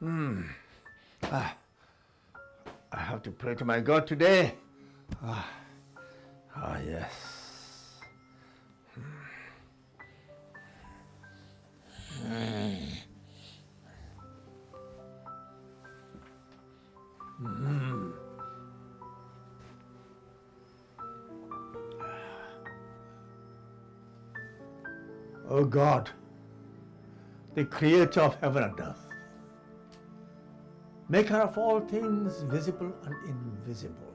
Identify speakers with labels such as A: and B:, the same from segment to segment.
A: Hmm. Ah. Ah, I have to pray to my God today. Ah, ah yes. Hmm. Hmm. Ah. Oh God, the creator of heaven and earth, maker of all things visible and invisible.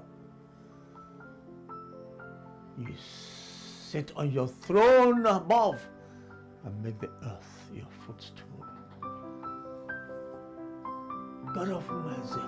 A: You sit on your throne above and make the earth your footstool. God of mercy,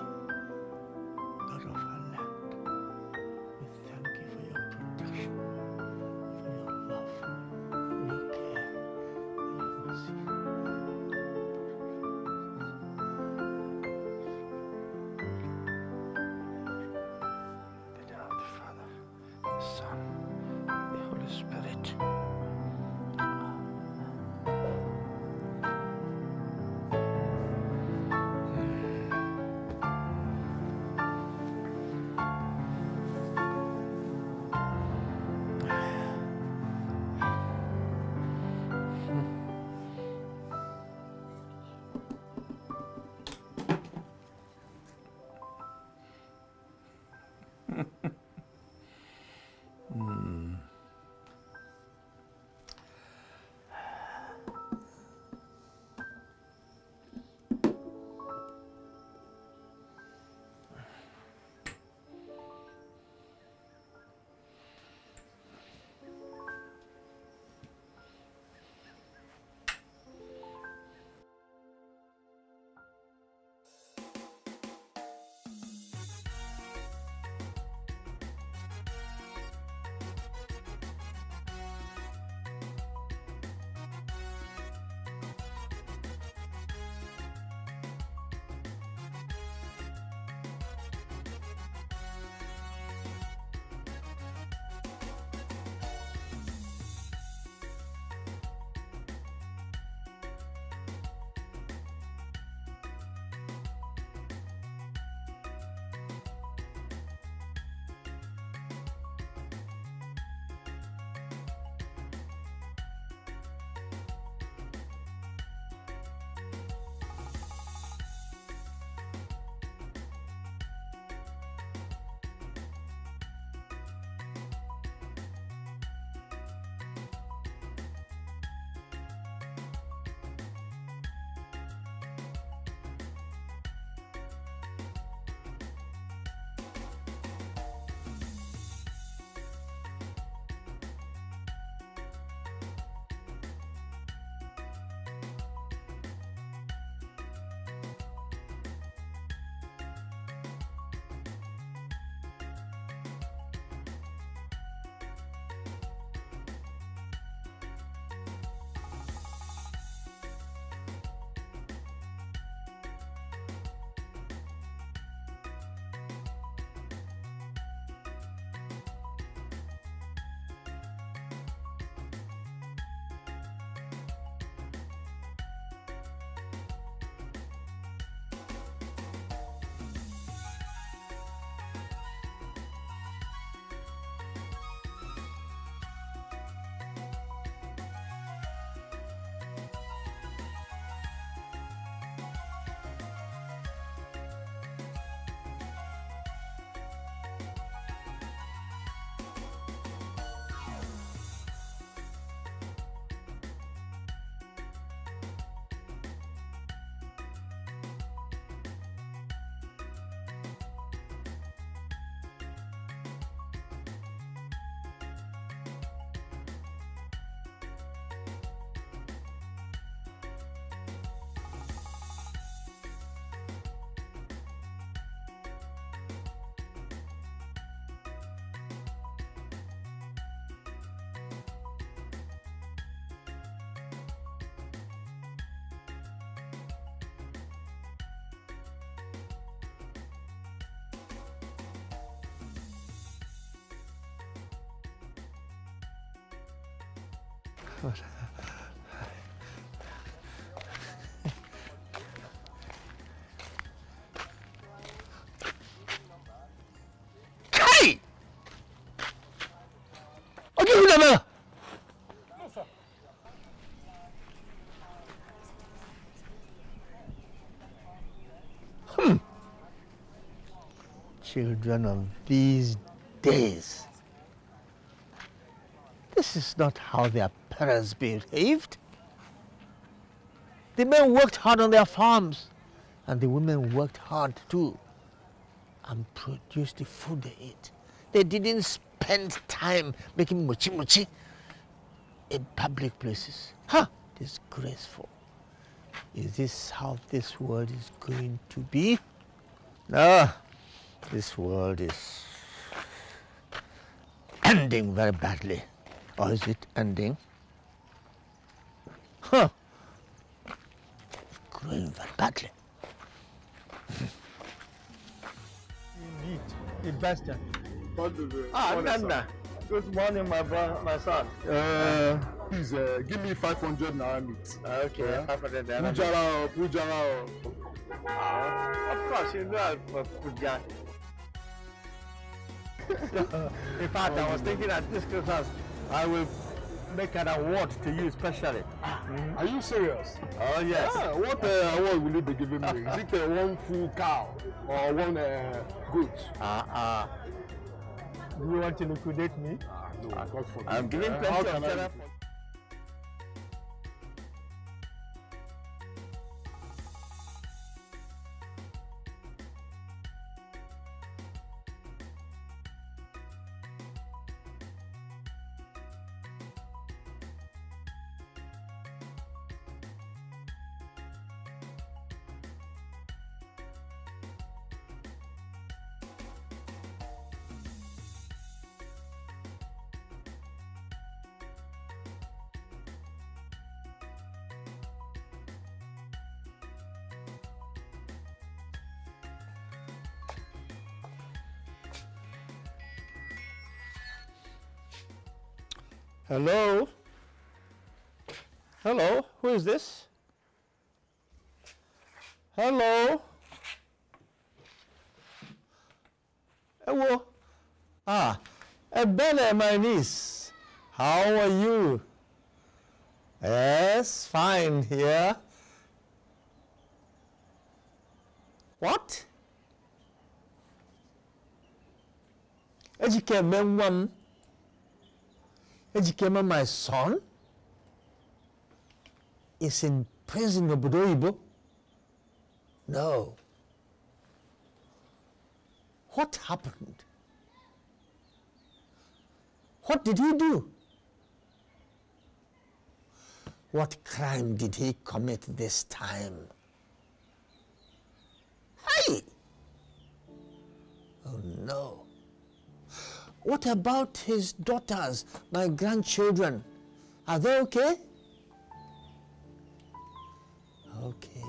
A: Kai! Hmm. Children of these days. This is not how they are parents behaved. The men worked hard on their farms, and the women worked hard too and produced the food they ate. They didn't spend time making mochi mochi in public places. Huh? Disgraceful. Is this how this world is going to be? No, this world is ending very badly. Or is it ending?
B: The.
A: Ah, Nanda. Good morning, my brother, my son.
B: Uh, please uh, give me 500 naira meat.
A: Okay,
B: Yeah.
A: 500 naira.
B: Pujara, Pujara.
A: Ah, Of course, you know I put that. In fact, I was thinking that this Christmas I will make an award to you specially.
B: Are you serious?
A: Oh yes.
B: Ah, what uh, award will you be giving me? Is it uh, one full cow or one uh, goat?
A: Ah, ah.
B: Do you want to liquidate me? no, God forbid.
A: I'm giving
B: Uh,
A: plenty of Hello? Hello? Who is this? Hello? Hello? Ah, Bella, my niece. How are you? Yes, fine here. What? Ejikeme nwa m. Ejikeme my son is in prison in? No. What happened? What did he do? What crime did he commit this time? Hey! Oh no. What about his daughters, my grandchildren? Are they okay? Okay.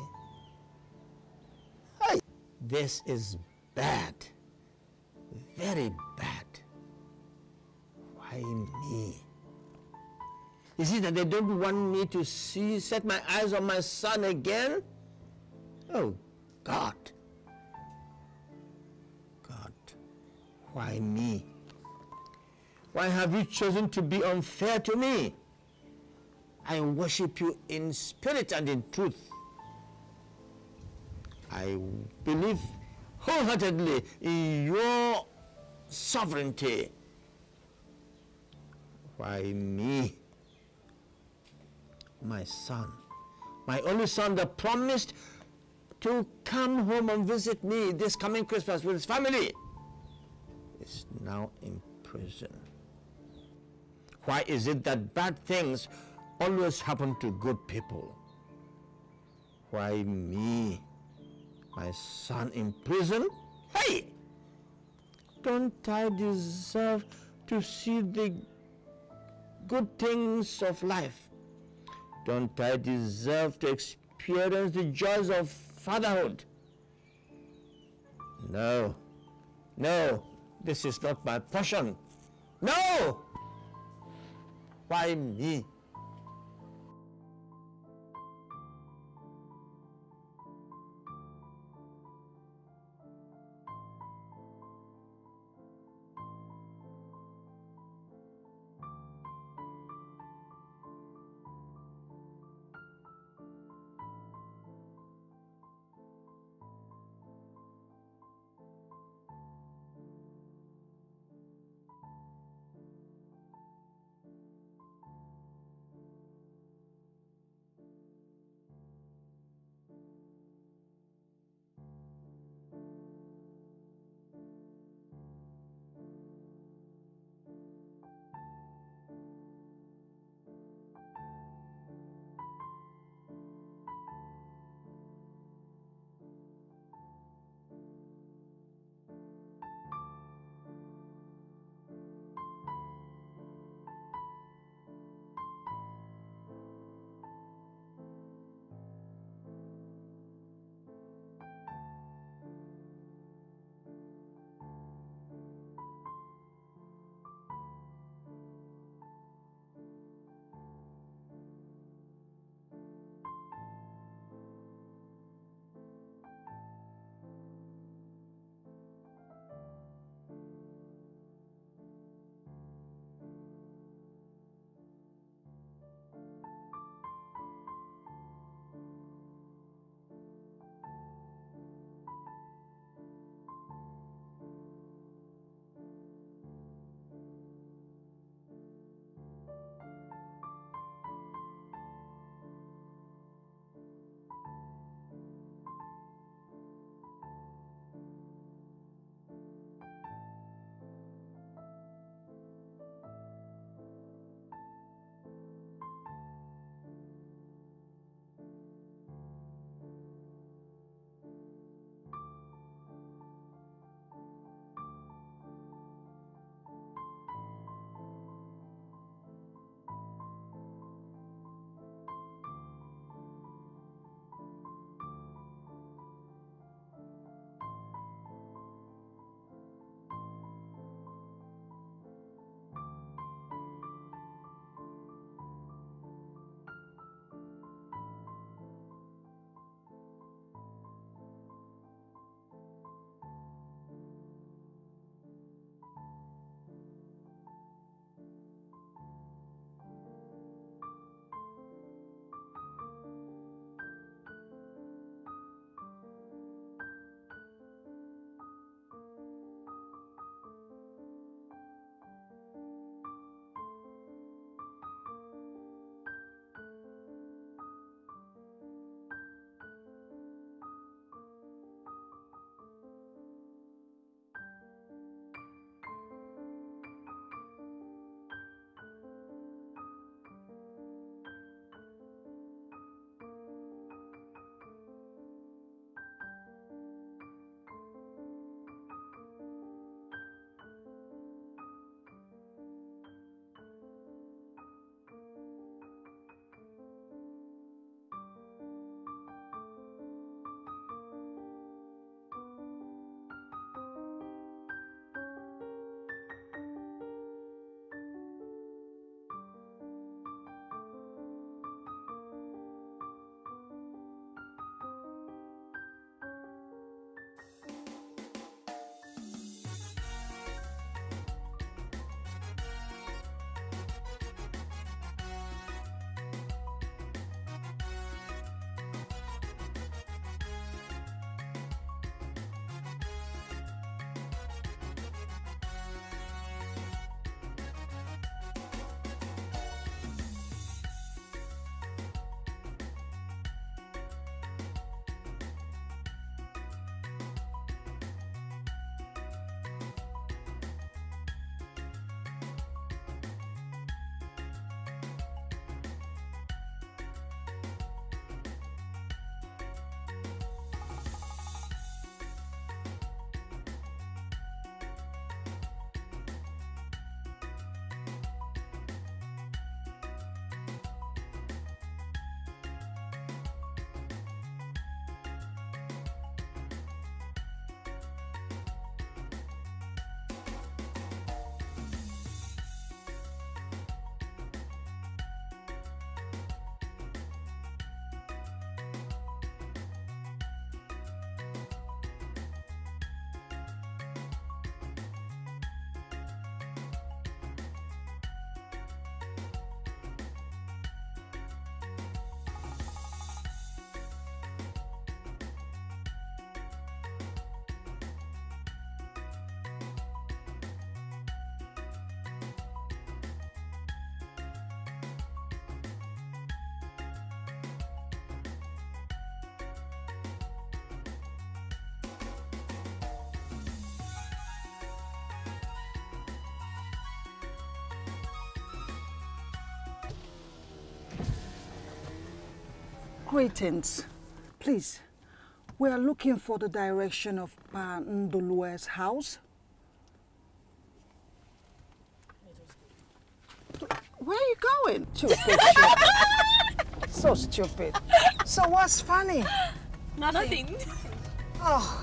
A: Hey! This is bad. Very bad. Why me? Is it that they don't want me to see, set my eyes on my son again? Oh, God. God, why me? Why have you chosen to be unfair to me? I worship you in spirit and in truth. I believe wholeheartedly in your sovereignty. Why me? My son, my only son that promised to come home and visit me this coming Christmas with his family is now in prison. Why is it that bad things always happen to good people? Why me? My son in prison? Hey! Don't I deserve to see the good things of life? Don't I deserve to experience the joys of fatherhood? No, no, this is not my portion. No! Why me?
C: Greetings. Please, we are looking for the direction of Pa Ndulue's house. Where are you going? Stupid. so stupid. So what's funny?
D: Nothing.
C: Oh,
D: Oh,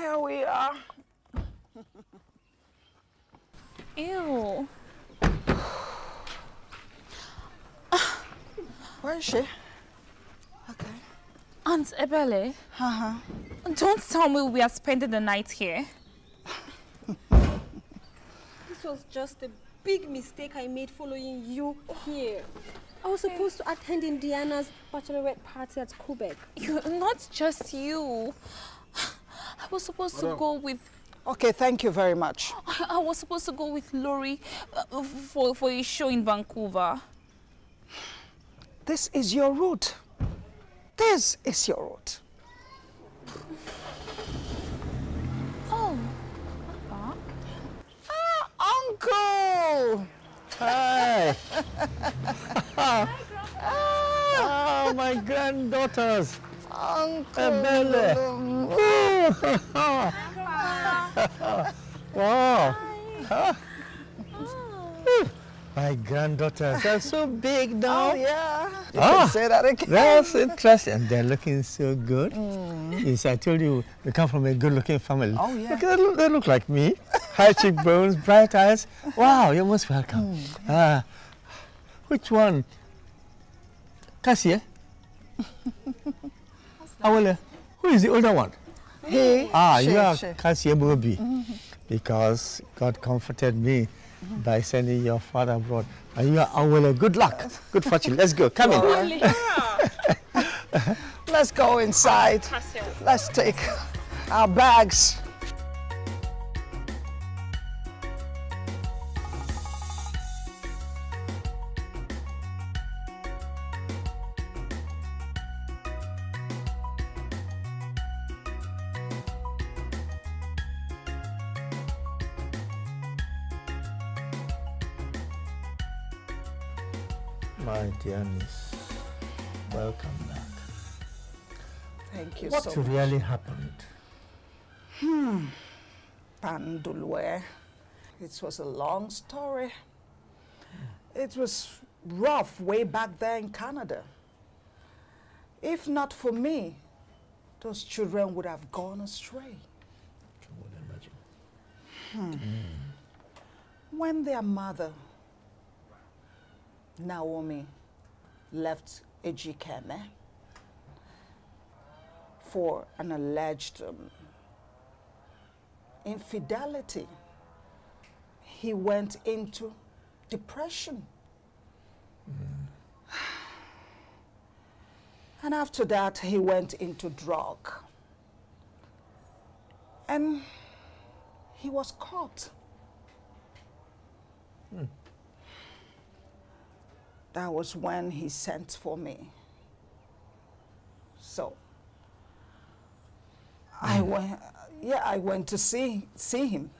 C: Here we are.
E: Ew.
C: Where is she? Okay.
E: Aunt Ebele,
C: Uh-huh.
E: don't tell me we are spending the night here.
F: This was just a big mistake I made following you here. I was supposed to attend Indiana's bachelorette party at Quebec.
E: You, not just you. I was supposed to go with.
C: Okay, thank you very much.
E: I I was supposed to go with Lori uh, for for a show in Vancouver.
C: This is your route. This is your route.
E: Oh, Papa.
C: Uncle!
A: Hi. oh, my granddaughters.
C: Uncle!
A: Ebele. wow. Huh? My granddaughters are so big now.
C: Oh, yeah. You
A: Ah.
C: can say that again.
A: That's interesting. They're looking so good. Yes, I told you, we come from a good looking family.
C: Oh, yeah.
A: Look, they, look, they look like me. High cheekbones, bright eyes. Wow, you're most welcome. Ah, which one? Cassie? Awele, who is the older one?
C: He,
A: Ah,
C: she,
A: you are
C: she.
A: Kasiemobi. Because God comforted me by sending your father abroad. And you are Awele. Good luck. Good fortune. Let's go. Come in.
C: Let's go inside. Let's take our bags.
G: Niece, welcome back.
C: Thank you
G: What
C: so much.
G: really happened?
C: Hmm. Pa Ndulue. It was a long story. It was rough way back there in Canada. If not for me, those children would have gone astray.
G: I would imagine.
C: Hmm. When their mother, Naomi, left Ejikeme for an alleged um, infidelity, he went into depression. And after that, he went into drug. And he was caught. That was when he sent for me. So I mm. went, yeah, I went to see, see him.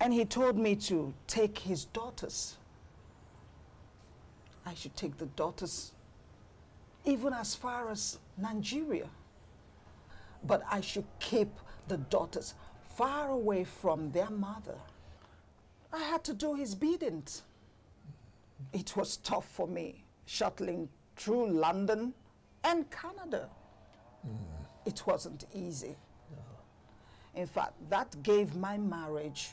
C: And he told me to take his daughters. I should take the daughters even as far as Nigeria. But I should keep the daughters far away from their mother. I had to do his biddings. It was tough for me, shuttling through London and Canada. Hmm. It wasn't easy. In fact, that gave my marriage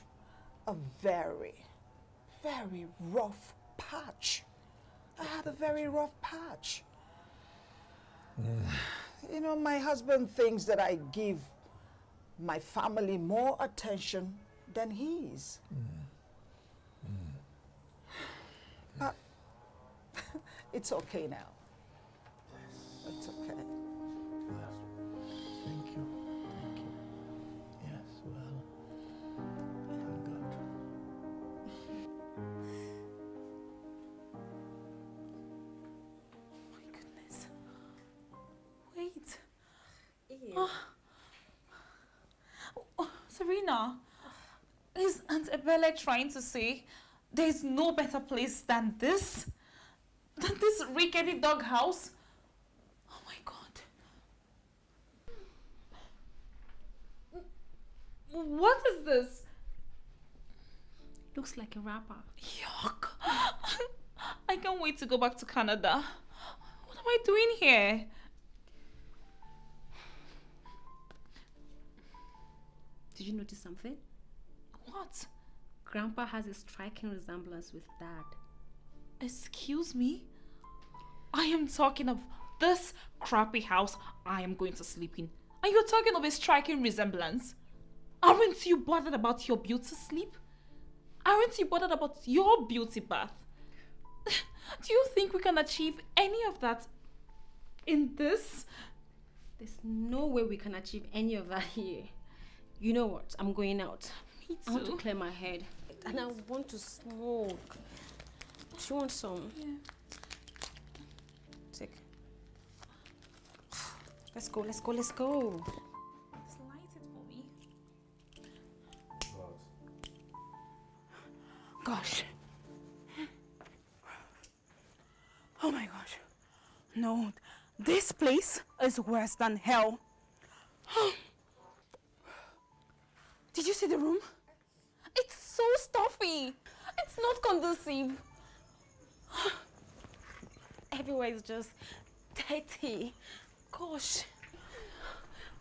C: a very, very rough patch. I had a very rough patch. Hmm. You know, my husband thinks that I give my family more attention than his. But hmm. It's okay now. Yes. It's okay.
G: Thank you. Thank you. Yes, well, thank God.
E: My goodness. Wait. Oh. Oh, Serena, is Aunt Ebele trying to say there's no better place than this? Than this rickety dog house? Oh my god. What is this?
F: Looks like a wrapper.
E: Yuck. I can't wait to go back to Canada. What am I doing here?
F: Did you notice something?
E: What?
F: Grandpa has a striking resemblance with Dad.
E: Excuse me? I am talking of this crappy house I am going to sleep in. And you're talking of a striking resemblance? Aren't you bothered about your beauty sleep? Aren't you bothered about your beauty bath? Do you think we can achieve any of that in this?
F: There's no way we can achieve any of that here. You know what? I'm going out.
E: Me too.
F: I want to clear my head. And I want to smoke. Do you want some?
E: Yeah.
F: Let's go, let's go, let's go.
E: Just light it for me.
C: Gosh. Oh my gosh. No, this place is worse than hell. Did you see the room?
E: It's so stuffy. It's not conducive.
F: Everywhere is just dirty. Gosh.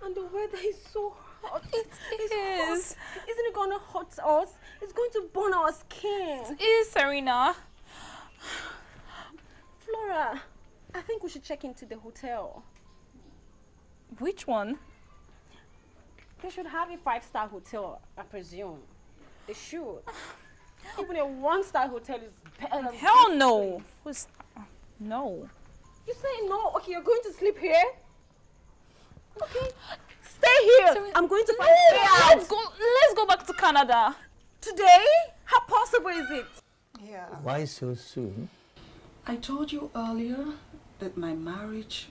F: And the weather is so hot.
E: It
F: It's
E: is.
F: hot. Isn't it gonna hurt us? It's going to burn our skin.
E: It is, Serena.
F: Flora, I think we should check into the hotel.
E: Which one?
F: They should have a five-star hotel, I presume. They should. Even a one-star hotel is better than
E: Hell no.
F: place.
E: No.
F: You say no? Okay, you're going to sleep here? Okay. Stay here.
E: Serena-
F: I'm going to find
E: No,
F: a
E: let's go. Let's go back to Canada.
F: Today? How possible is it?
C: Yeah.
G: Why so soon?
C: I told you earlier that my marriage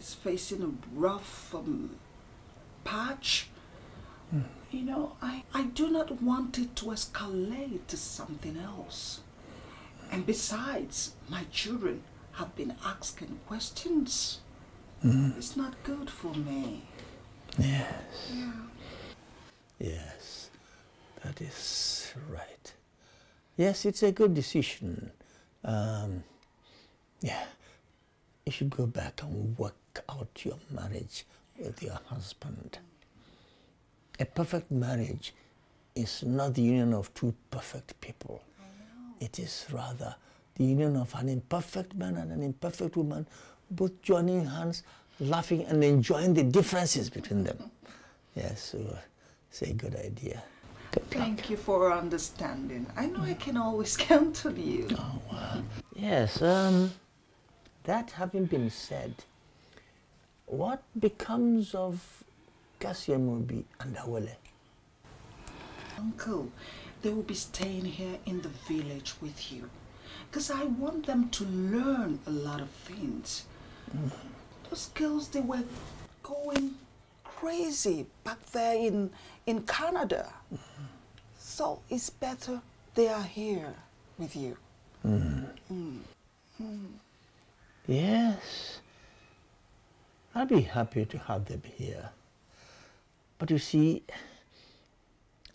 C: is facing a rough um, patch. You know, I, I do not want it to escalate to something else. And besides, my children have been asking questions. It's not good for me.
A: Yes. Yes, that is right. Yes, it's a good decision. Um, yeah, you should go back and work out your marriage with your husband. A perfect marriage is not the union of two perfect people. It is rather the union of an imperfect man and an imperfect woman, both joining hands, laughing, and enjoying the differences between them. Yes, so it's a good idea. Good.
C: Thank you for understanding. I know I can always count on you.
A: Yes, um, that having been said, what becomes of Kasiamobi and Awele?
C: Uncle, they will be staying here in the village with you. Because I want them to learn a lot of things. Those girls, they were going crazy back there in, in Canada. So it's better they are here with you. Hmm.
A: Yes, I'll be happy to have them here. But you see,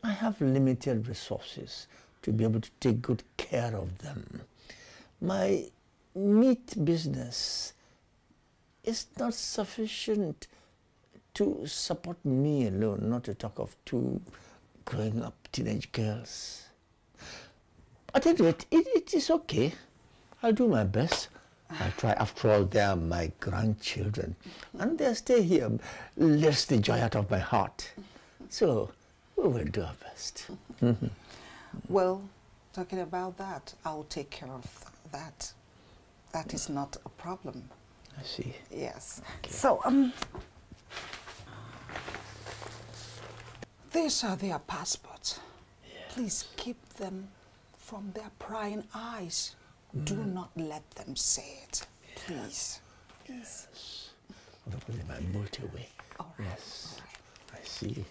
A: I have limited resources to be able to take good care of them. My meat business is not sufficient to support me alone, not to talk of two growing up teenage girls. At any rate, it, it is okay. I'll do my best. I'll try. After all, they are my grandchildren. And they'll stay here. Lifts the joy out of my heart. So, we will do our best.
C: Well, talking about that, I'll take care of that. That is not a problem.
A: I see.
C: Yes. So, um, these are their passports. Please keep them from their prying eyes. Do not let them see it. Please.
A: I'll put my bolt away.
C: All right.
A: Yes. I see.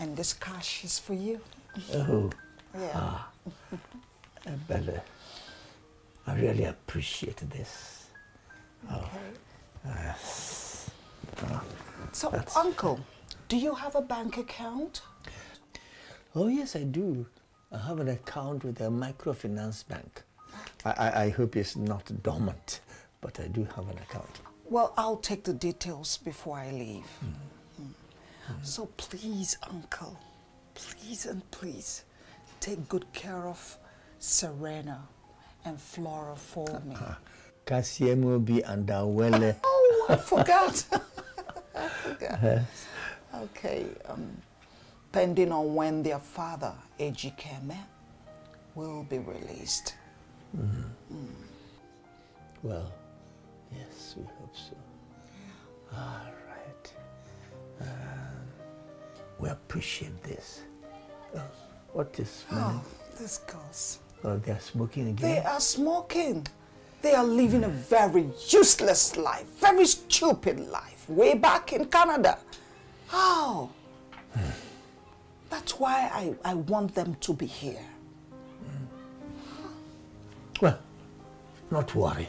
C: And this cash is for you.
A: Oh,
C: Yeah. Ah.
A: Eh, Bella, I really appreciate this. Oh. Okay. Yes.
C: Ah, so, Uncle, do you have a bank account?
A: Oh, yes, I do. I have an account with a microfinance bank. I, I, I hope it's not dormant, but I do have an account.
C: Well, I'll take the details before I leave. Mm. So please, Uncle, please and please take good care of Serena and Flora for me.
A: Kasiemobi and Awele.
C: Oh, I forgot. I forgot. Okay, um, pending on when their father, Ejikeme, will be released.
A: Well, yes, we hope so. All right. Um, we appreciate this. Oh, what is smelling?
C: Oh, these girls.
A: Oh, they're smoking again?
C: They are smoking. They are living a very useless life, very stupid life, way back in Canada. Oh. That's why I, I want them to be here.
A: Well, not worry.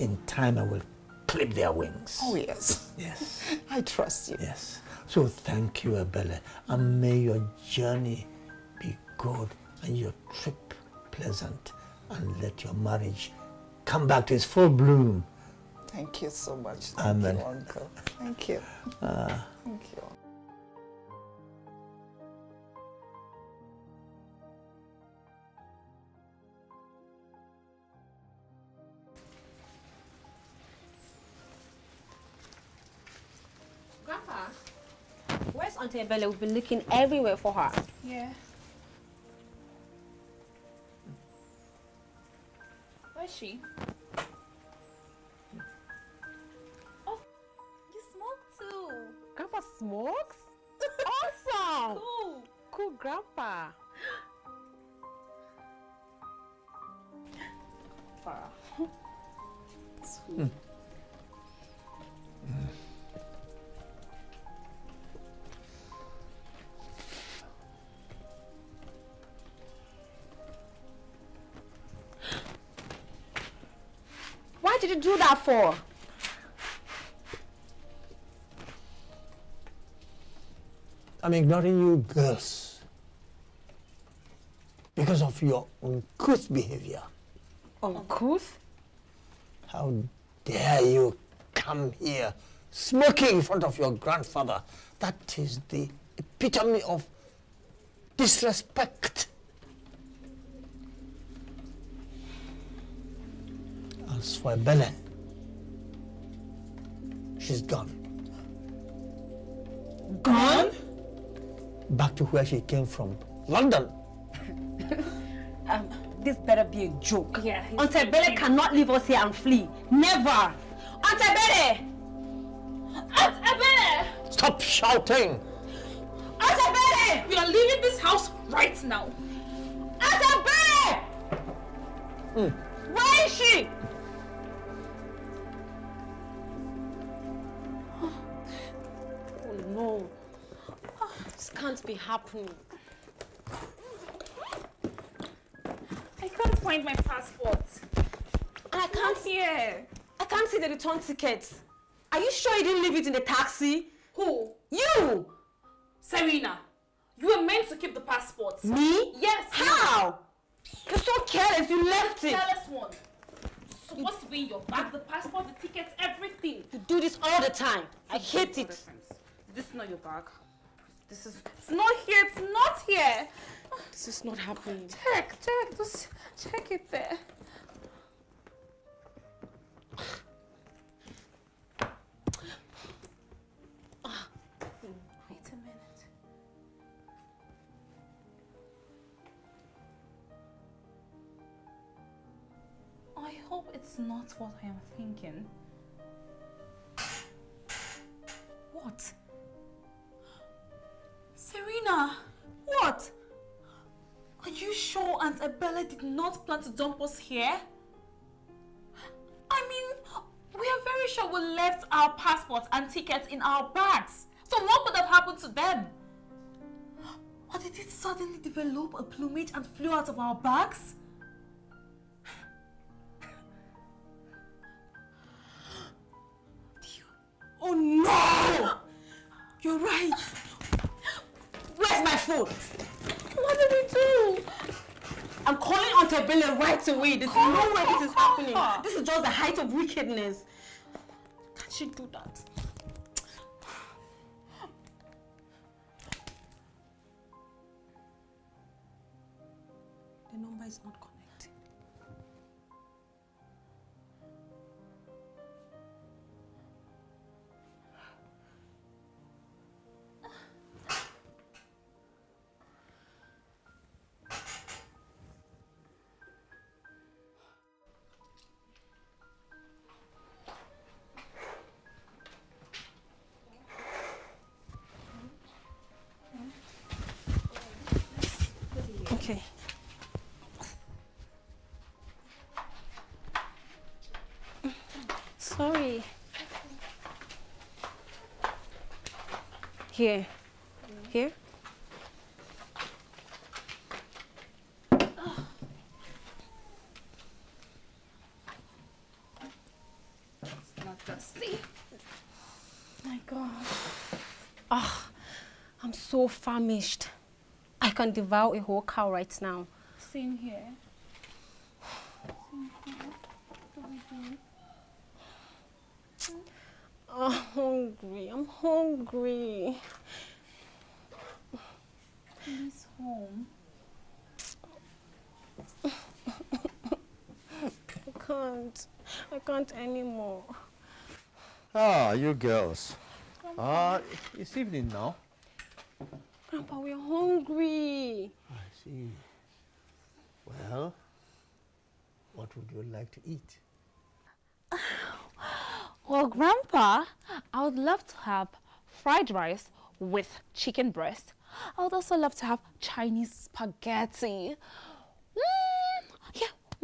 A: In time, I will clip their wings.
C: Oh, yes.
A: Yes.
C: I trust you.
A: Yes. So thank you, Ebele, and may your journey good and your trip pleasant, and let your marriage come back to its full bloom.
C: Thank you so much. Thank
A: Amen.
C: you, Uncle. Thank you. Ah. Thank you.
H: Grandpa, where's Auntie Bele? We've been looking everywhere for her.
E: Yeah. Where's she? Oh, you smoke too.
F: Grandpa smokes? awesome!
E: Cool.
F: Cool, Grandpa.
E: Farah. Hmm.
F: Did you do that for?
G: I'm ignoring you girls because of your uncouth behavior.
F: Uncouth?
G: How dare you come here smoking in front of your grandfather? That is the epitome of disrespect. As for Bele, she's gone.
F: Gone?
G: Back to where she came from, London.
F: Um, this better be a joke.
E: Yeah, he's
F: Auntie Bele cannot leave us here and flee. Never. Auntie Bele!
E: Aunt Ebele!
G: Stop shouting!
F: Auntie Bele!
E: We are leaving this house right now.
F: Auntie Bele! Where is she? Be happening.
E: I can't find my passport.
F: And I can't
E: Here.
F: I can't see the return ticket. Are you sure you didn't leave it in the taxi?
E: Who?
F: You!
E: Serena. You were meant to keep the passport.
F: Me?
E: Yes. you.
F: How? You're so careless, you left it.
E: Careless one. Supposed to be in your bag, the passport, the tickets, everything.
F: You do this all the time. I hate it.
E: This is not your bag. This is. It's not here. It's not here.
F: This is not happening.
E: Check, check. Just check it there. Wait a minute. I hope it's not what I am thinking. What? Are you sure Aunt Ebele did not plan to dump us here? I mean, we are very sure we left our passports and tickets in our bags. So what could have happened to them? Or did it suddenly develop a plumage and flew out of our bags?
F: Oh no!
E: You're right.
F: Where's my phone?
E: What did we do?
F: I'm calling Auntie Bele right away. There's no way this is happening. This is just the height of wickedness. Can't she do that? The number is not Here. Here?
E: Not dusty. My God.
F: Ah, I'm so famished. I can devour a whole cow right now.
E: Same here.
F: Same I'm hungry. I'm hungry.
E: Please home.
F: I can't. I can't anymore.
A: Ah, you girls. Ah, it's evening now.
F: Grandpa, we're hungry.
G: I see. Well, what would you like to eat?
E: Well, Grandpa, I would love to have fried rice with chicken breast. I would also love to have Chinese spaghetti. Mm, yeah,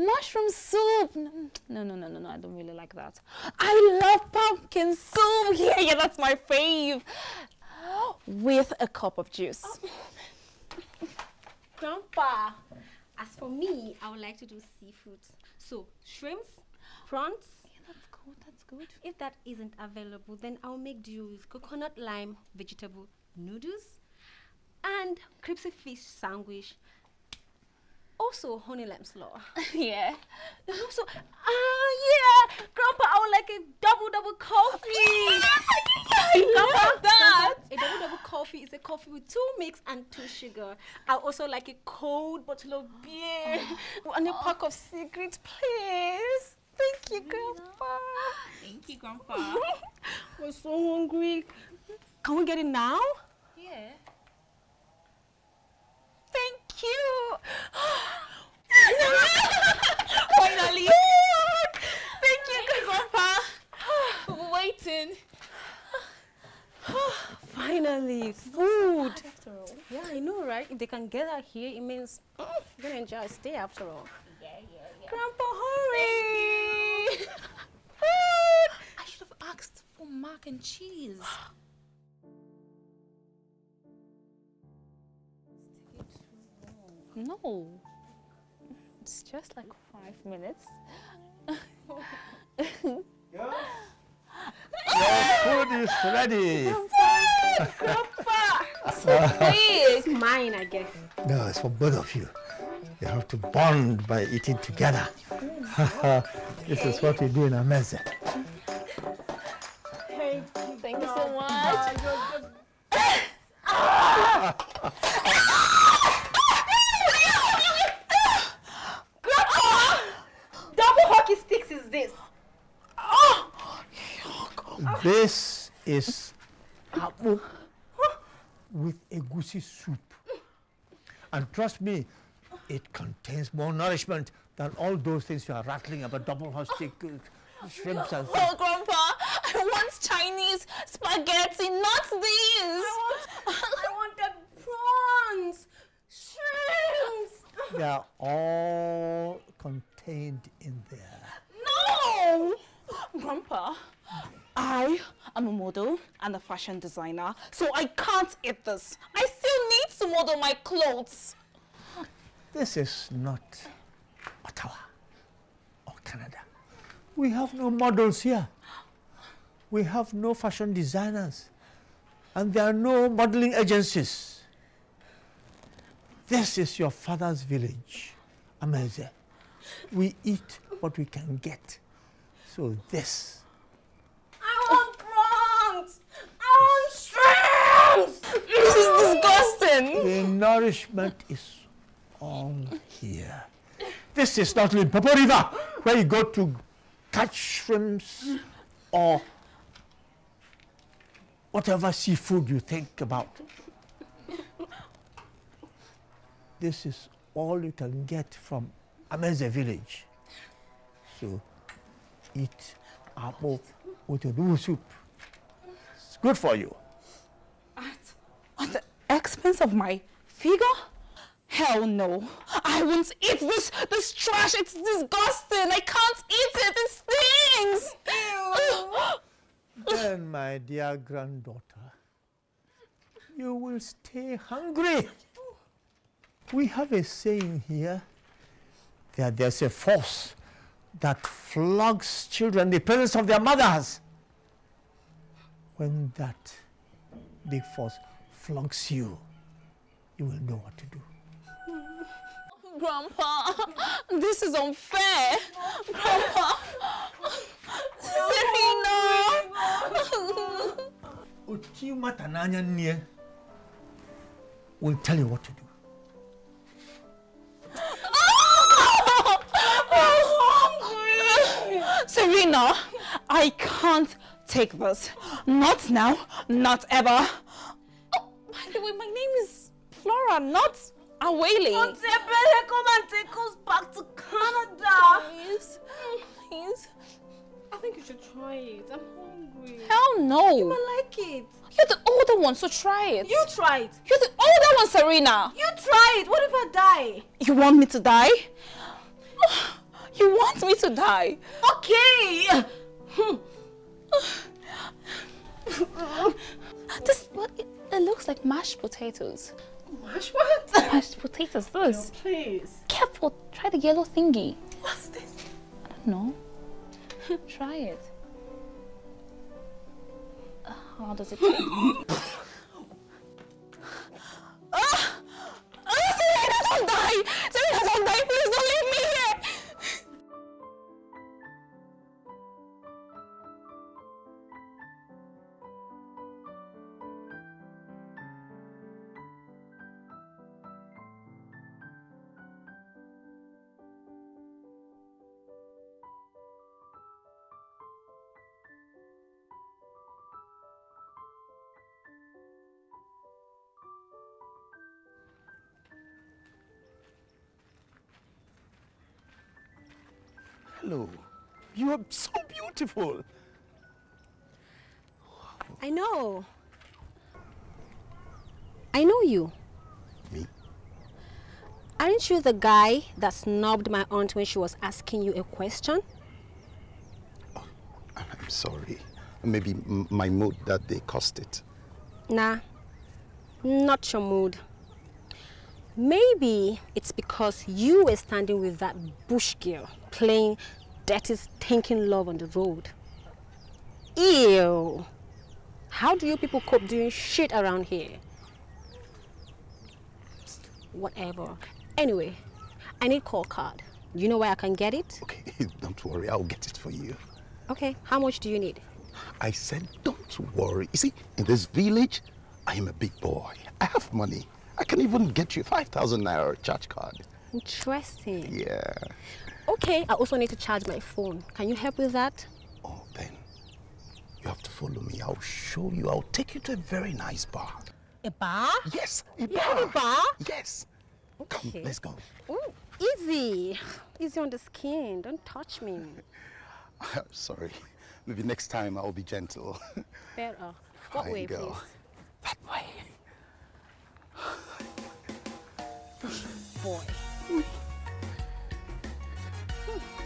E: mushroom soup. No, no, no, no, no, I don't really like that. I love pumpkin soup. Yeah, yeah, that's my fave. With a cup of juice. Oh.
F: Grandpa, as for me, I would like to do seafood. So, shrimps, prawns, Yeah, that's
E: good. That's good.
F: If that isn't available, then I'll make do with coconut lime vegetable noodles and crispy fish sandwich. Also, honey lamb slaw.
E: yeah.
F: And also, ah, yeah, Grandpa, I would like a double double coffee.
E: I love that.
F: A double double coffee is a coffee with two mix and two sugar. I also like a cold bottle of beer and a pack of cigarettes, please. Thank you, Grandpa.
E: Thank you, Grandpa.
F: We're so hungry. Can we get it now?
E: yeah.
F: Thank you.
E: Finally.
F: Thank you,
E: Grandpa. Waiting.
F: Finally, food. After all. Yeah, I know, right? If they can get out here, it means mm, you're gonna enjoy a stay after all.
E: Yeah, yeah, yeah.
F: Grandpa, hurry!
E: I should have asked for mac and cheese. No. It's just like five minutes.
A: Your food is ready.
F: it's mine, I guess.
A: No, it's for both of you. You have to bond by eating together. this is what we do in Ameze.
E: Thank you so much.
F: Double hockey sticks is this.
A: This is apple with egusi soup. And trust me, it contains more nourishment than all those things you are rattling about double hot stick, uh, shrimps and
E: Oh, Grandpa, I want Chinese spaghetti, not these.
F: I want, I wanted prawns, shrimps.
A: They are all contained in there.
E: No! Grandpa, I am a model and a fashion designer, so I can't eat this. I still need to model my clothes.
A: This is not Ottawa or Canada. We have no models here. We have no fashion designers. And there are no modeling agencies. This is your father's village, Ameze. We eat what we can get. So this,
F: I want prawns. I want shrimps.
E: This is disgusting.
A: the nourishment is all here. This is not Limpopo River, where you go to catch shrimps or whatever seafood you think about. This is all you can get from Ameze village. So eat apple with a noodle soup. It's good for you.
E: At, at the expense of my figure? Hell no. I won't eat this this trash. It's disgusting. I can't eat it. It stings.
A: Then, my dear granddaughter, you will stay hungry. We have a saying here that there's a force that flogs children in the presence of their mothers. When that big force flogs you, you will know what to do.
E: Grandpa, this is unfair. Grandpa. Serena.
A: Oti matananya nie will tell you what to do.
E: Serena, I can't take this. Not now, not ever. Oh, by the way, my name is Flora, not Awele.
F: Tebele, come and take us back to Canada.
E: Please, please.
F: I think you should try it. I'm hungry.
E: Hell no.
F: You might like it.
E: You're the older one, so try it.
F: You try it.
E: You're the older one, Serena.
F: You try it. What if I die?
E: You want me to die? You want me to die?
F: Okay
E: this it looks like mashed potatoes.
F: Mashed what?
E: Mashed potatoes, this.
F: No, please.
E: Careful, try the yellow thingy.
F: What's this?
E: I don't know. try it. Uh, how does it taste? ah!
F: ah Serena, don't die! Serena, don't die! Please don't leave me here!
G: You are so beautiful.
F: I know. I know you.
G: Me?
F: Aren't you the guy that snubbed my aunt when she was asking you a question?
G: Oh, I'm sorry. Maybe my mood that day caused it.
F: Nah, not your mood. Maybe it's because you were standing with that bush girl playing dirty, stinking love on the road. Ew. How do you people cope doing shit around here? Whatever. Anyway, I need call card. You know where I can get it?
G: Okay, don't worry. I'll get it for you.
F: Okay, how much do you need?
G: I said, don't worry. You see, in this village, I am a big boy. I have money. I can even get you 5,000 naira charge card.
F: Interesting.
G: Yeah.
F: Okay, I also need to charge my phone. Can you help with that?
G: Oh, then you have to follow me. I'll show you. I'll take you to a very nice bar.
F: A bar?
G: Yes, a
F: You
G: bar.
F: have a bar?
G: Yes. Come, let's go.
F: Ooh, easy. Easy on the skin. Don't touch me.
G: Sorry. Maybe next time I'll be gentle.
F: Better. What
G: Fine
F: way,
G: girl.
F: please?
G: that way.
F: Boy.
E: Hmm.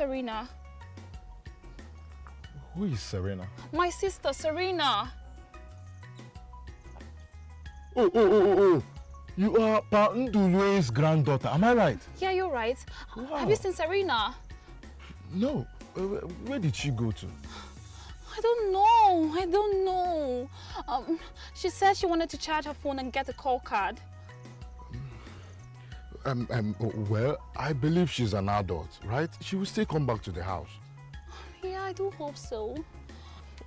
E: Serena?
B: Who is Serena?
E: My sister Serena.
B: Oh, oh, oh, oh, oh. You are Pa Ndulue's granddaughter, am I right?
E: Yeah, you're right.
B: Wow.
E: Have you seen Serena?
B: No. Uh, where did she go to?
E: I don't know. I don't know. Um, she said she wanted to charge her phone and get a call card.
B: Um, um, oh, well, I believe she's an adult, right? She will still come back to the house.
E: Yeah, I do hope so.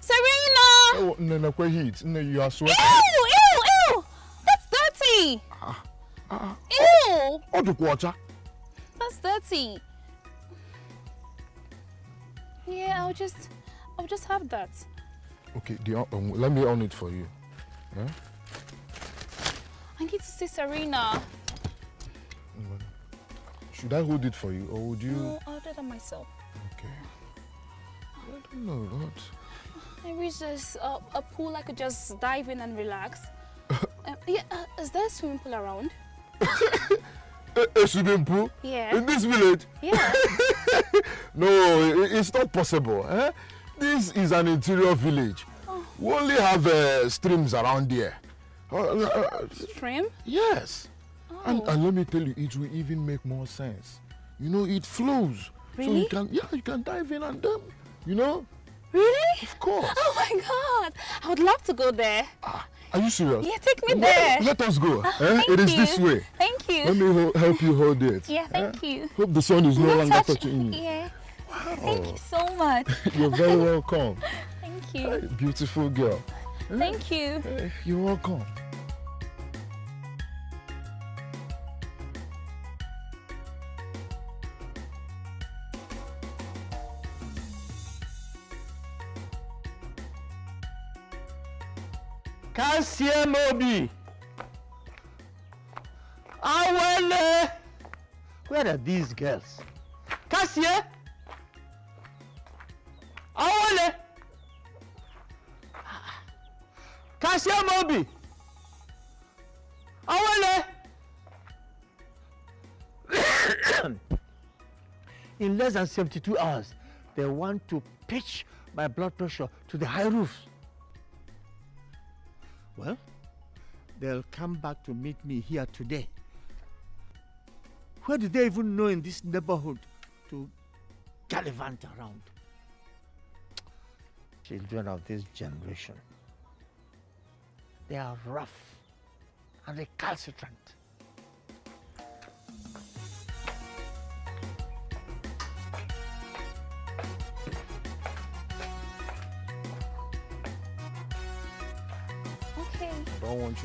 E: Serena!
B: Oh, no, no, quite heat. No, you are sweating.
E: Ew! Ew! Ew! That's dirty! Ew!
B: Oh, the water.
E: That's dirty. Yeah, I'll just, I'll just have that.
B: Okay, the, um, let me on it for you. Yeah?
E: I need to see Serena.
B: Should I hold it for you, or would you?
E: No, I'll do that myself.
B: Okay. I don't know. What?
E: I wish there's a, a pool I could just dive in and relax. um, yeah, uh, is there a swimming pool around?
B: A, a swimming pool
E: Yeah.
B: in this village?
E: Yeah.
B: No, i- it's not possible. Eh? This is an interior village. We only have uh, streams around here. Uh, uh, uh,
E: Stream?
B: yes. And,
E: Oh.
B: and let me tell you, it will even make more sense. You know, it flows. So you can, yeah, you can dive in and um, you know,
E: Really?
B: of course.
E: Oh my god! I would love to go there.
B: Ah, are you serious?
E: Yeah, take me
B: Well,
E: there.
B: Let us go. Ah, eh?
E: Thank
B: It is
E: you.
B: this way.
E: Thank you.
B: Let me help you hold it.
E: Yeah, eh, thank you.
B: Hope the sun is no longer
E: touch-
B: touching you.
E: Yeah. Wow. Thank you so much.
B: You're very welcome.
E: Thank
B: Hey,
E: you.
B: beautiful girl.
E: Thank you.
B: Hey, eh? eh, you're welcome.
A: Kasiem Obi. Awele! Where are these girls? Cassie? Awele! Kasiemobi! Awele! In less than 72 hours, they want to pitch my blood pressure to the high roofs. Well, they'll come back to meet me here today. Where do they even know in this neighborhood to gallivant around? Children of this generation. They are rough and recalcitrant.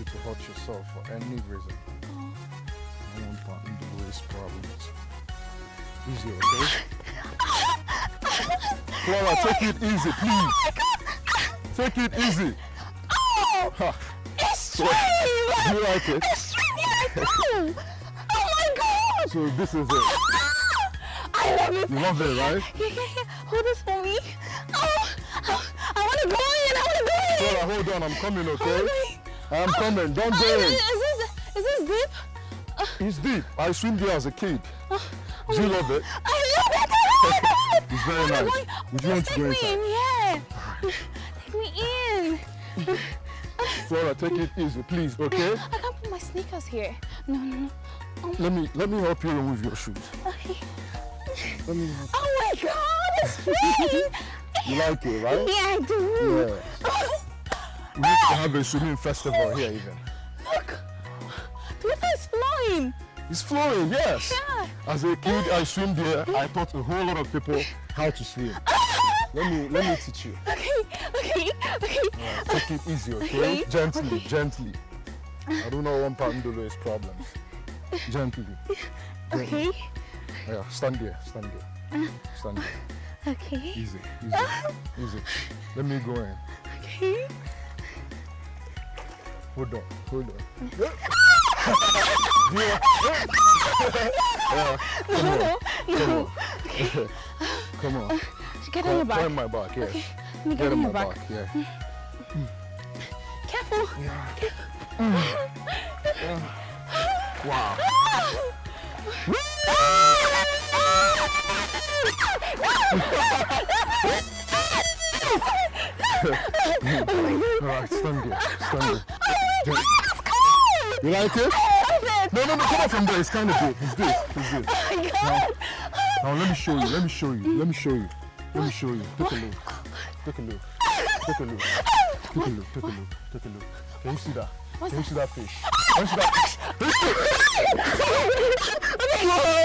B: You to hurt yourself for any reason. I don't want to raise problems. Easy, okay? Flora, take it easy, please. Take it easy.
E: Oh!
B: Ha.
E: Extreme!
B: Do you like it?
E: Extreme, yeah, I do! Oh my god!
B: So this is it.
E: Ah, I love it!
B: You love it, right?
E: Yeah, yeah, yeah. Hold this for me. Oh, oh I want to go in. I want to go in.
B: Flora, hold on. I'm coming, okay? I'm coming. Don't
E: Oh,
B: go
E: is,
B: in.
E: this, is this is this deep?
B: It's deep. I swim there as a kid. Uh, do you love it?
E: I love it. I love it.
B: It's very nice.
E: go in.
B: Would you want to
E: Take
B: go inside?
E: in, yeah. Take me in.
B: Flora, take it easy, please, okay?
E: I can't put my sneakers here. No, no, no. Oh.
B: Let me let me help you remove your shoes.
E: Okay.
B: Let me help.
E: Oh my god, it's free.
B: You like it, right?
E: yeah, I do.
B: Yeah. We used to have a swimming festival here even.
E: Look, the water is flowing.
B: It's flowing, yes.
E: Yeah.
B: As a kid, I swim there. I taught a whole lot of people how to swim. let me let me teach you.
E: Okay, okay, okay.
B: Take it easy, okay?
E: Okay,
B: Gently,
E: okay.
B: gently. I don't know one part Ndulue's problems. Gently.
E: Okay,
B: Yeah, stand there, stand there. Stand there.
E: okay,
B: Easy, easy, easy. Let me go in.
E: okay.
B: Hold on, hold on. yeah. yeah. Come on,
E: No, no.
B: on. Come on.
E: Get on your back.
B: Climb my back, yes.
E: Let me
B: Get
E: get
B: on
E: on
B: my
E: your back.
B: back, yeah.
E: Careful. Yeah. Careful. Mm. yeah.
B: Wow. Alright, stand there, stand there. You like it? No, no, no, come on from there. It's kind of deep. It's deep. It's deep. Now, now let me show you. Let me show you. Let me show you. Let me show you. Take a look. Take a look. Take a look. Take a look. Take a look. Take a look. Can you see that? Can you see that fish? Can you see that?
E: Why are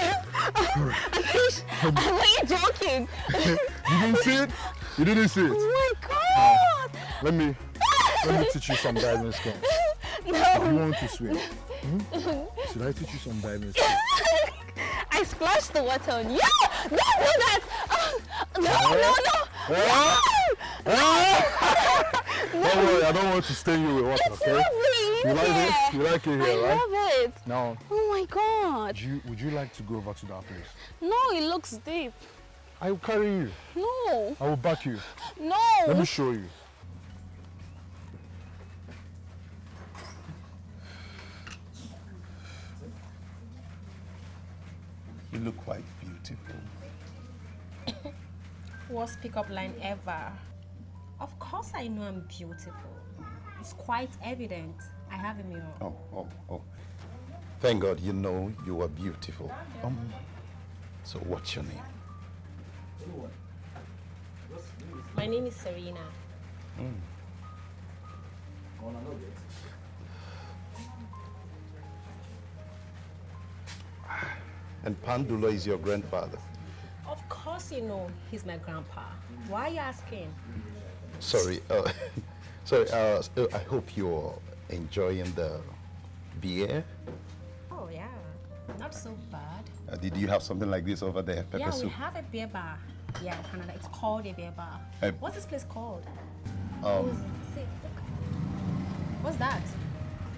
E: you joking?
B: You didn't see it? You didn't see it?
E: Oh my god!
B: Let me let me teach you some diving skills. If you want to swim, hmm? should I teach you some diving skills?
E: I splashed the water on you. Don't do that! Oh, no, no, no!
B: Don't worry, I don't want to stain you with water,
E: It's
B: okay?
E: lovely
B: You like
E: here.
B: it? You like it
E: I
B: here, right?
E: love it.
B: Now,
E: Oh my god.
B: would you would you like to go over to that place?
E: No, it looks deep.
B: I will carry you.
E: No,
B: I will back you.
E: no.
B: Let me show you.
I: You look quite beautiful.
F: Worst pickup line ever. Of course I know I'm beautiful. It's quite evident. I have a mirror.
I: Oh, oh, oh. Thank God you know you are beautiful. Um, so what's your name?
F: My name is Serena.
I: And Pa Ndulue is your grandfather.
F: Of course you know he's my grandpa. Why are you asking?
I: Sorry, uh, sorry. Uh, I hope you're enjoying the beer.
F: Oh yeah, not so bad.
I: Uh, did you have something like this over there, pepper
F: yeah, we have a beer bar. Yeah, in Canada. It's called a beer bar.
I: Uh,
F: What's this place called?
I: Um,
F: What's that?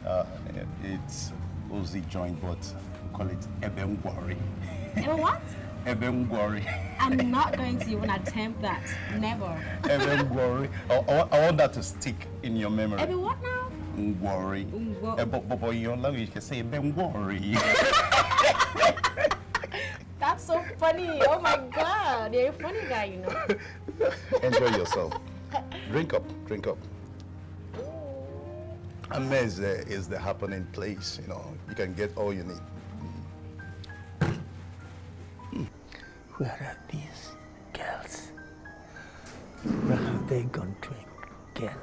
I: Uh, it's Uzi joint, but call it Ebengwari.
F: Eba what?
I: Ebengwari.
F: I'm not going to even attempt that. Never.
I: Ebengwari. I, I, I want that to stick in your memory.
F: Eba what now?
I: Ngwari.
F: Ngwa-
I: Uh, but, but, but in your language, you can say Ebengwari.
F: That's so funny. Oh my god. You're a funny guy, you know.
I: Enjoy yourself. Drink up, drink up. Amaz uh, is the happening place, you know. You can get all you need.
A: Where are these girls? Where have they gone to again?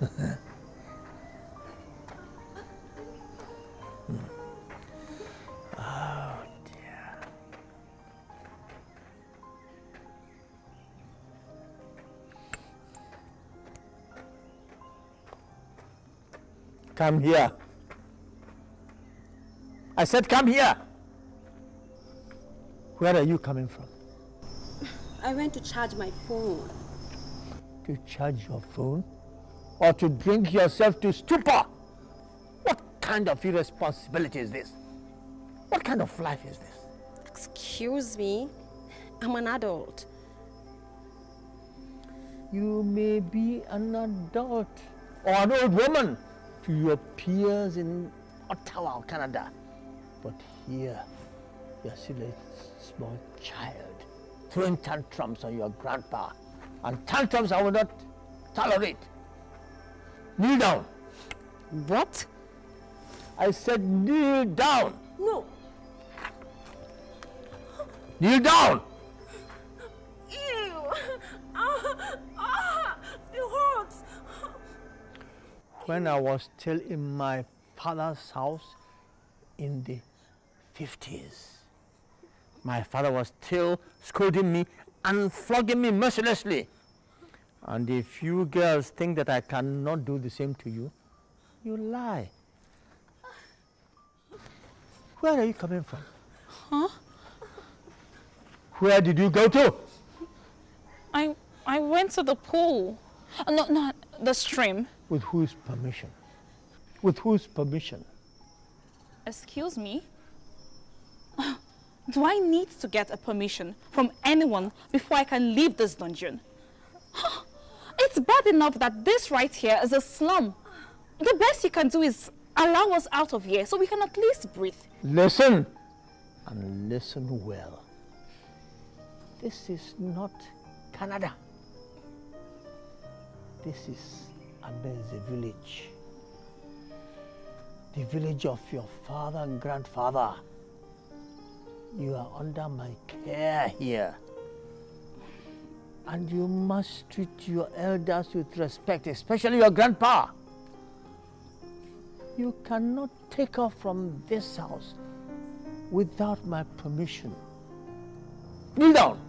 A: Oh. Come here. I said, come here. Where are you coming from?
F: I went to charge my phone.
A: To charge your phone? Or to drink yourself to stupor? What kind of irresponsibility is this? What kind of life is this?
F: Excuse me. I'm an adult.
A: You may be an adult or an old woman to your peers in Ottawa Canada. But here, you're still a small child, throwing tantrums on your grandpa. And tantrums I will not tolerate. Kneel down.
F: What?
A: I said kneel down.
F: No.
A: Kneel down.
F: Ew. Ah, ah, it hurts.
A: When I was still in my father's house in the 50s, my father was still scolding me and flogging me mercilessly. And if you girls think that I cannot do the same to you, you lie. Where are you coming from?
E: Huh?
A: Where did you go to?
E: I I went to the pool. Uh, no, not the stream.
A: With whose permission? With whose permission?
E: Excuse me? Do I need to get a permission from anyone before I can leave this dungeon? It's bad enough that this right here is a slum. The best you can do is allow us out of here so we can at least breathe.
A: Listen, and listen well. This is not Canada. This is Ameze village. The village of your father and grandfather. You are under my care here. And you must treat your elders with respect, especially your grandpa. You cannot take her from this house without my permission. Kneel down.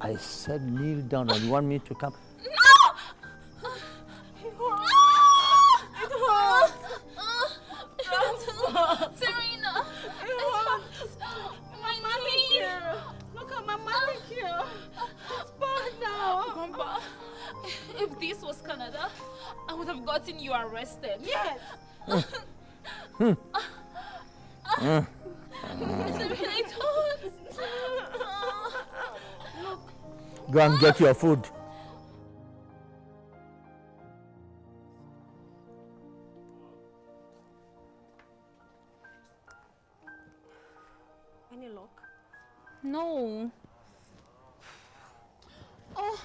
A: I said kneel down and you want me to come.
E: No! Would have gotten you arrested.
F: Yes.
E: Serena, it.
A: Go and get your food.
F: Any luck?
E: No. Oh,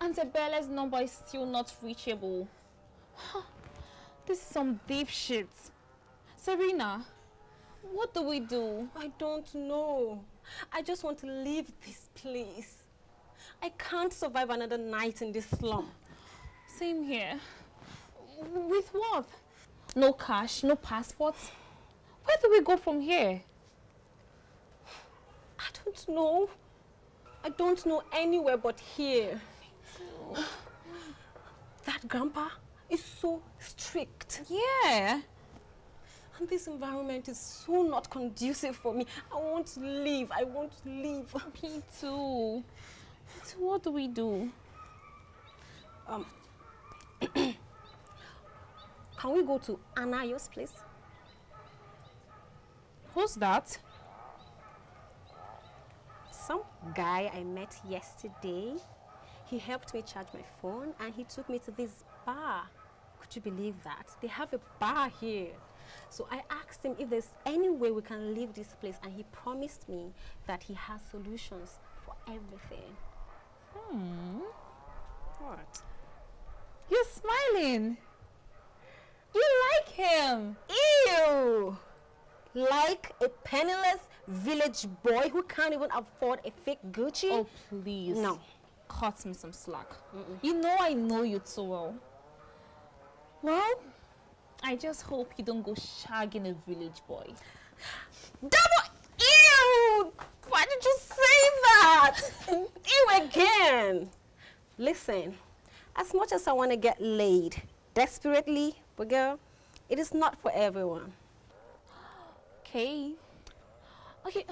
E: Antebella's number is still not reachable. This is some deep shit. Serena, what do we do?
F: I don't know. I just want to leave this place. I can't survive another night in this slum.
E: Same here. With what? No cash, no passports. Where do we go from here?
F: I don't know. I don't know anywhere but here. That grandpa is so strict.
E: Yeah.
F: And this environment is so not conducive for me. I want to leave. I want to leave.
E: Me too. So what do we do?
F: Um, can we go to Anayo's place?
E: Who's that?
F: Some guy I met yesterday. He helped me charge my phone and he took me to this bar. Could you believe that? They have a bar here. So I asked him if there's any way we can leave this place and he promised me that he has solutions for everything.
E: Hmm.
F: What?
E: You're smiling. You like him.
F: Ew! Like a penniless village boy who can't even afford a fake Gucci?
E: Oh, please.
F: No.
E: Cut me some slack. You know I know you too well. Well, I just hope you don't go shagging a village boy.
F: Double ew! Why did you say that? ew again. Listen, as much as I want to get laid desperately, but girl, it is not for everyone.
E: Okay. Okay,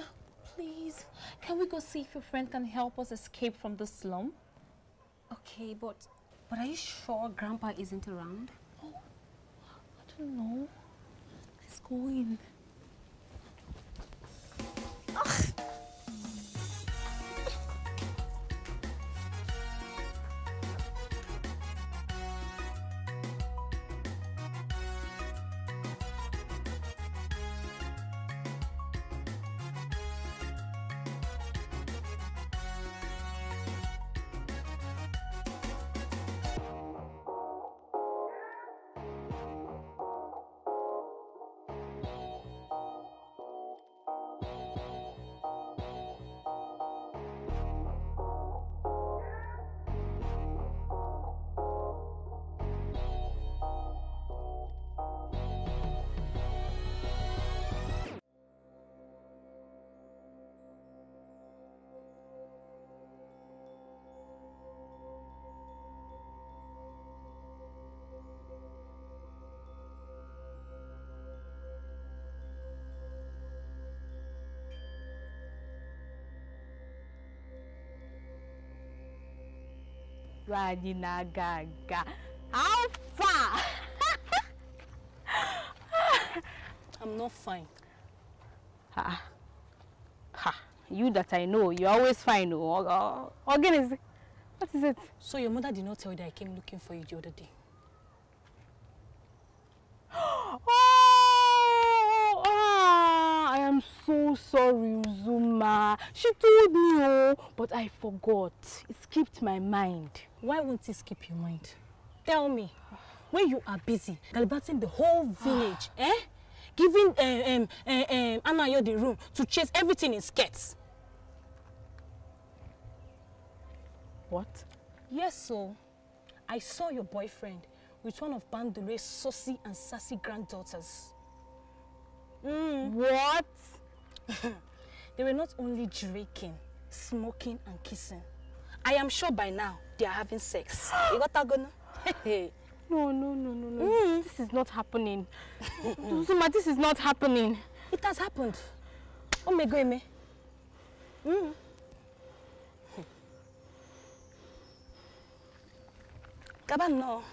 E: please. Can we go see if your friend can help us escape from the slum?
F: Okay, but but are you sure Grandpa isn't around?
E: I don't know. Let's go in.
J: Radina Gaga. How far?
K: I'm not fine.
J: ha. Ha. You that I know, you're always fine. Oh, uh, again, is what is it?
K: So your mother did not tell you that I came looking for you the other day?
J: Sorry, Zuma. She told me, oh, but I forgot. It skipped my mind.
K: Why won't it skip your mind? Tell me, when you are busy gallivanting the whole village, eh? Giving um, uh, um, Anayo the room to chase everything in skirts.
J: What?
K: Yes, so I saw your boyfriend with one of Bandure's saucy and sassy granddaughters. Mm.
J: What?
K: they were not only drinking, smoking and kissing. I am sure by now they are having sex. you got that going?
J: No, no, no, no, no. This is not happening. Zuma, this is not happening.
K: It has happened. Oh my God, me. Mm. Kaba no.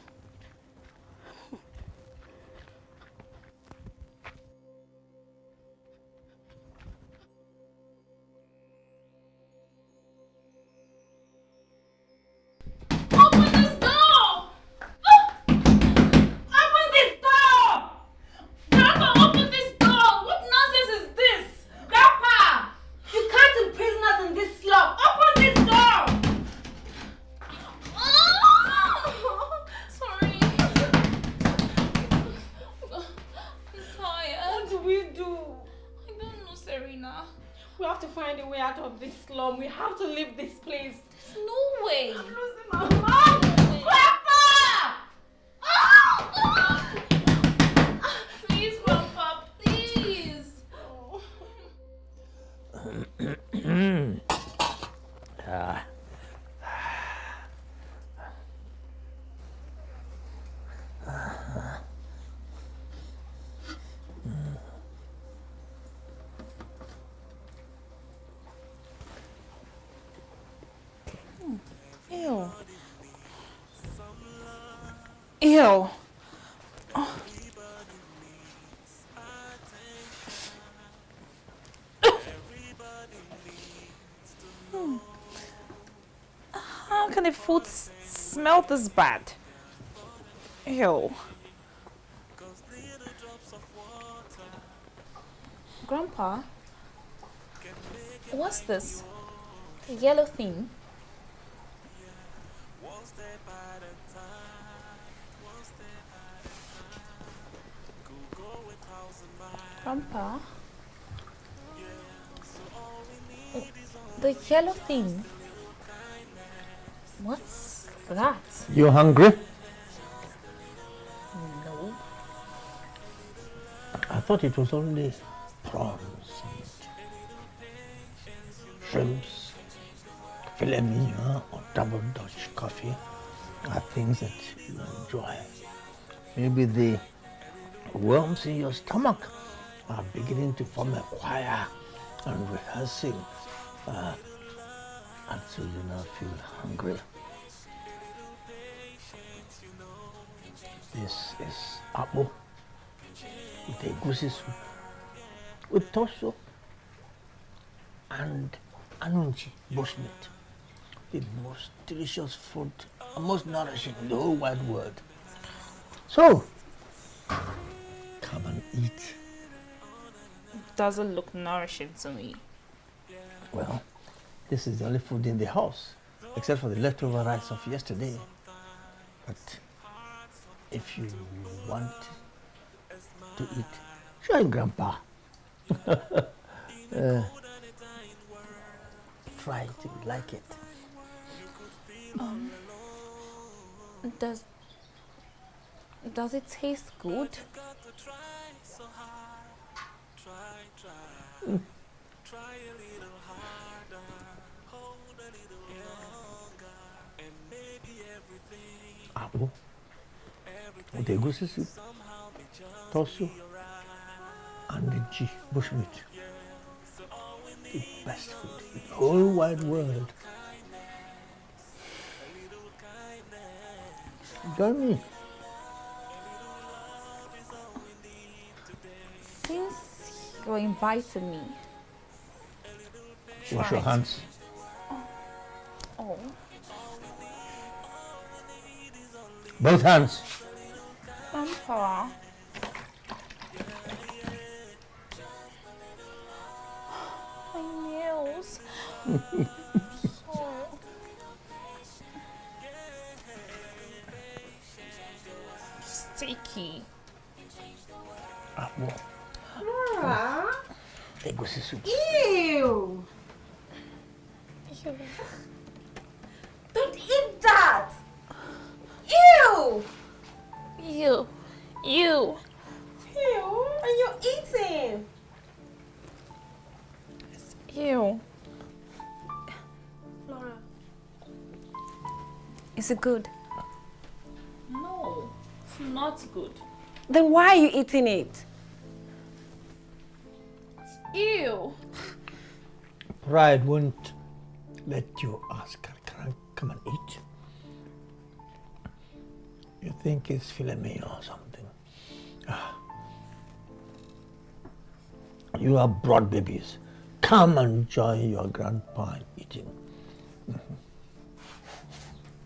E: Hmm. How can the food smell this bad? Ew. Grandpa, what's this? The yellow thing? The yellow thing? What's that?
A: You hungry?
E: No.
A: I thought it was only prawns and shrimps, filet mignon, or double Dutch coffee are things that you enjoy. Maybe the worms in your stomach are beginning to form a choir and rehearsing, uh, and so you now feel hungry. This is apple with egusi soup, with torso and anunchi bushmeat, the most delicious food, and most nourishing in the whole wide world. So, come and eat.
E: Doesn't look nourishing to me.
A: Well, this is the only food in the house, except for the leftover rice of yesterday. But if you want to eat, join Grandpa. Uh, try to like it.
E: Um, does does it taste good?
A: Mm. Apple with egusi soup, torso, and the G bushmeat. The best food in the whole wide world. Me.
E: Since you're inviting me,
A: Wash your hands.
E: Oh.
A: oh, Both hands.
E: Grandpa. My nails. Sticky.
A: Egusi soup.
K: Ew. Don't eat that. Ew.
E: You. You.
K: Ew. And you're eating.
E: You.
F: Flora. Is it good?
E: No, it's not good.
F: Then why are you eating it?
E: Ew.
A: Pride won't let you ask her, can I come and eat? You think it's filet mignon or something. Ah. You are broad babies. Come and join your grandpa in eating. Mhm.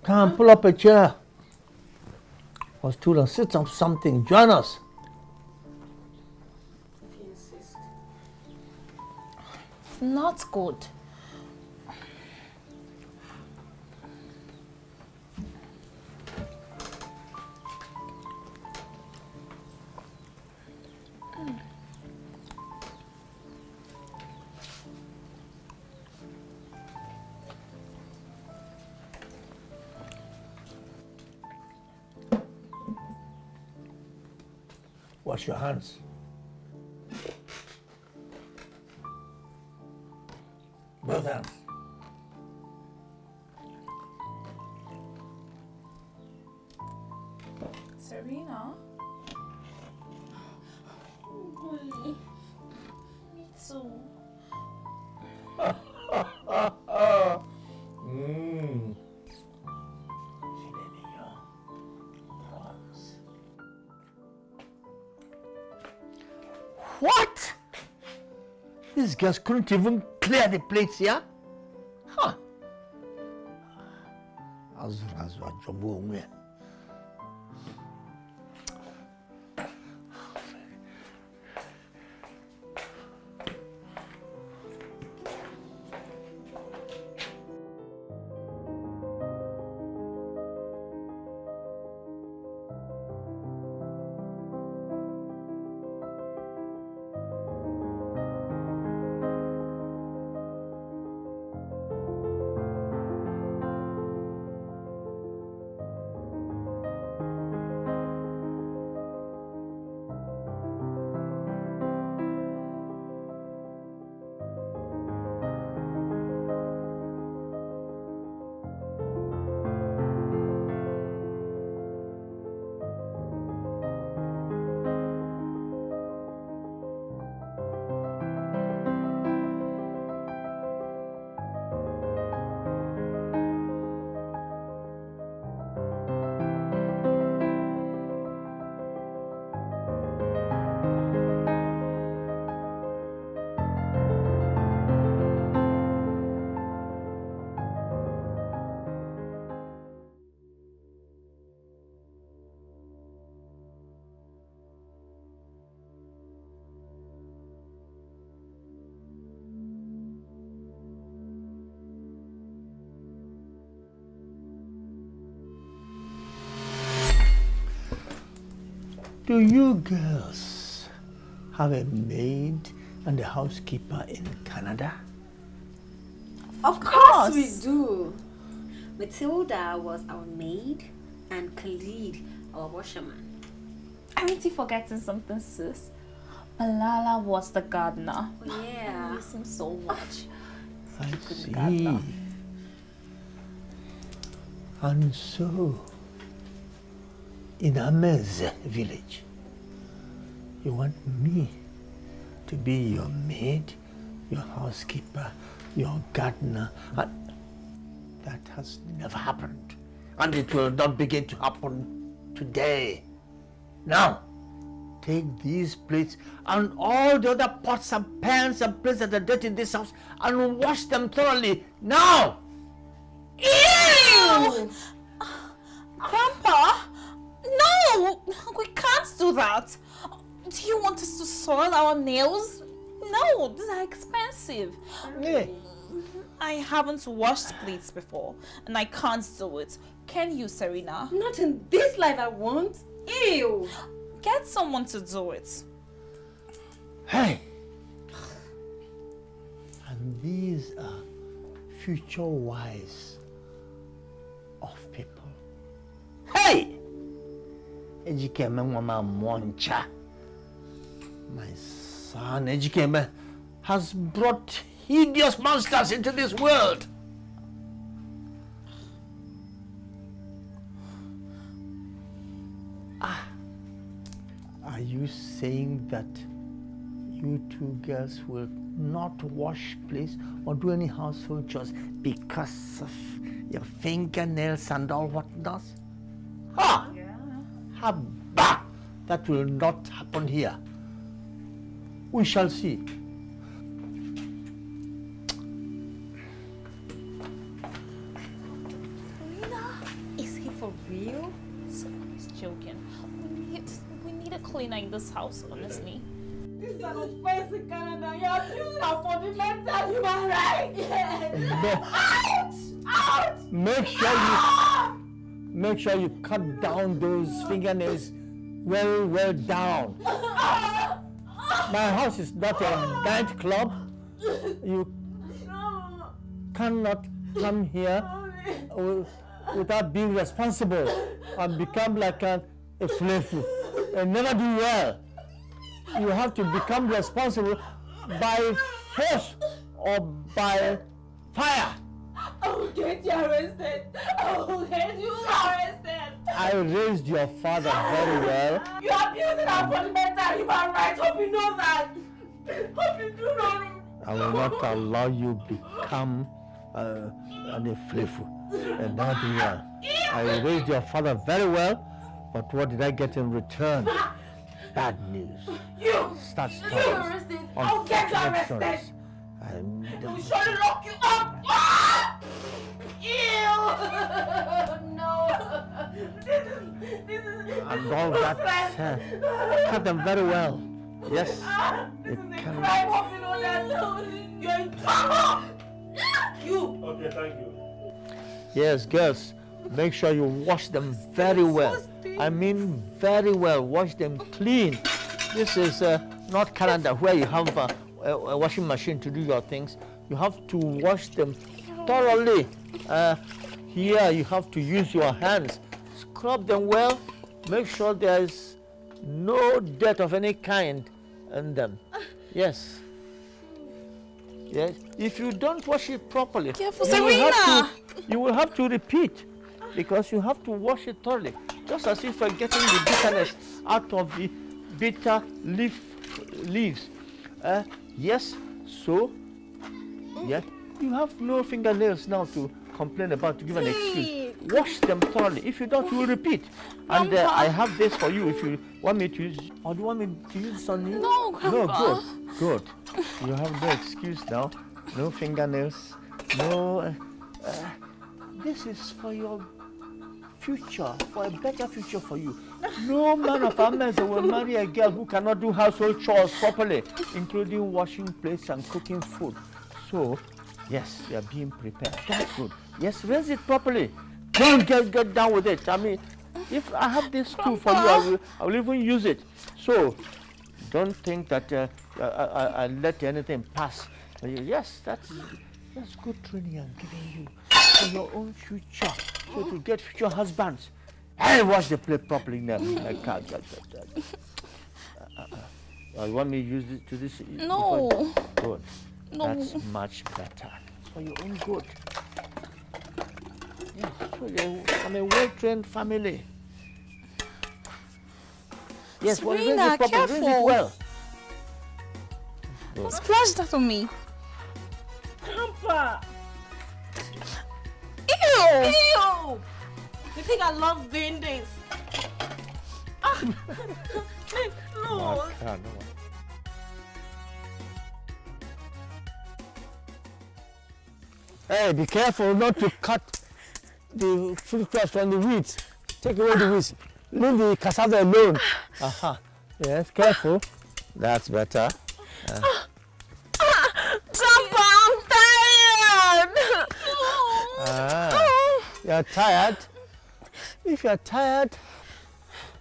A: Come, pull up a chair or stool and sit on something. Join us.
E: It's not good.
A: Wash your hands. These girls couldn't even clear the plates here? Do you girls have a maid and a housekeeper in Canada?
F: Of course we do. Matilda was our maid and Khalid our washerman.
E: Aren't you forgetting something, sis? Malala was the gardener.
F: Oh, yeah.
E: I miss him so much.
A: I
E: Good
A: see.
E: gardener.
A: And so, in Ameze village, you want me to be your maid, your housekeeper, your gardener. That has never happened. And it will not begin to happen today. Now, take these plates and all the other pots and pans and plates that are dirty in this house and wash them thoroughly. Now!
E: Ew! We can't do that. Do you want us to soil our nails? No, these are expensive.
A: Yeah.
E: I haven't washed plates before, and I can't do it. Can you, Serena?
F: Not in this life I won't. Ew!
E: Get someone to do it.
A: Hey! And these are future wives of people. Hey! Ejikeme Nwama Moncha. My son Ejikeme has brought hideous monsters into this world. Ah. Are you saying that you two girls will not wash plates or do any household chores because of your fingernails and all whatnot? Ha! Haba! That will not happen here. We shall see.
F: Is he for real?
E: Someone's joking. We need, we need a cleaner in this house, honestly.
J: This is an offense in Canada. You're abusing our fundamental human rights. Ouch! Ouch!
A: Make sure you ah! Make sure you cut down those fingernails well, well down. My house is not a nightclub. You cannot come here without being responsible and become like a flafu and never do well. You have to become responsible by force or by fire.
J: I will get you arrested. I will get you arrested.
A: I raised your father very well.
J: You're abusing our fundamental human rights. Hope you know that. Hope you do know.
A: I will not allow you become uh, an flafu and do well. I raised your father very well, but what did I get in return? Bad news.
J: You. You
A: stories.
J: arrested. I'll get you arrested.
A: stories. And
E: I'm trying to lock you up. Ah! Ew! no. This is, this is,
A: and all that. Uh, cut them very well. Yes.
E: Ah, this
A: You
E: is a
A: can-
E: crime of all that. You're in trouble. You.
G: Okay, thank you.
A: Yes, girls. Make sure you wash them very well. I mean, very well. Wash them clean. This is uh, not Canada where you have a, a, washing machine to do your things. You have to wash them thoroughly. Uh, here, you have to use your hands. Scrub them well. Make sure there is no dirt of any kind in them. Yes. Yes. If you don't wash it properly,
E: Careful,
A: you will to you will have to repeat because you have to wash it thoroughly. Just as if you're getting the bitterness out of the bitter leaf leaves. Uh, yes, so yeah, you have no fingernails now to complain about to give an excuse. Wash them thoroughly. If you don't, you will repeat. And uh, I have this for you if you want me to use or do you want me to use this on you?
E: No,
A: No, good. Good. You have no excuse now. No fingernails. No. Uh, uh, this is for your future, for a better future for you. No man of Ameze will marry a girl who cannot do household chores properly, including washing plates and cooking food. So, yes, you are being prepared. That's good. Yes, raise it properly. Don't get, get down with it. I mean, if I have this tool for you, I will, I will even use it. So, don't think that uh, I, I, I let anything pass. Yes, that's that's good training I'm giving you for your own future, so to get future husbands. Hey, wash the plate properly now. I can't get that. Uh, uh, uh, you want me to use it to this?
E: No.
A: Good.
E: No.
A: That's much better. For your own good. Yes, so you're from a well-trained family. Yes, well, raise
E: Serena,
A: it properly. It
E: careful.
A: well.
E: Don't splash that on me.
K: Grandpa!
E: Ew!
K: Ew! You think I love doing this? Ah. no.
A: Hey, be careful not to cut the fruit crops from the weeds. Take away the weeds. Leave the cassava alone. Aha. Yes, careful. That's better. Uh,
E: Grandpa, I'm tired.
A: ah, you're tired? If you're tired,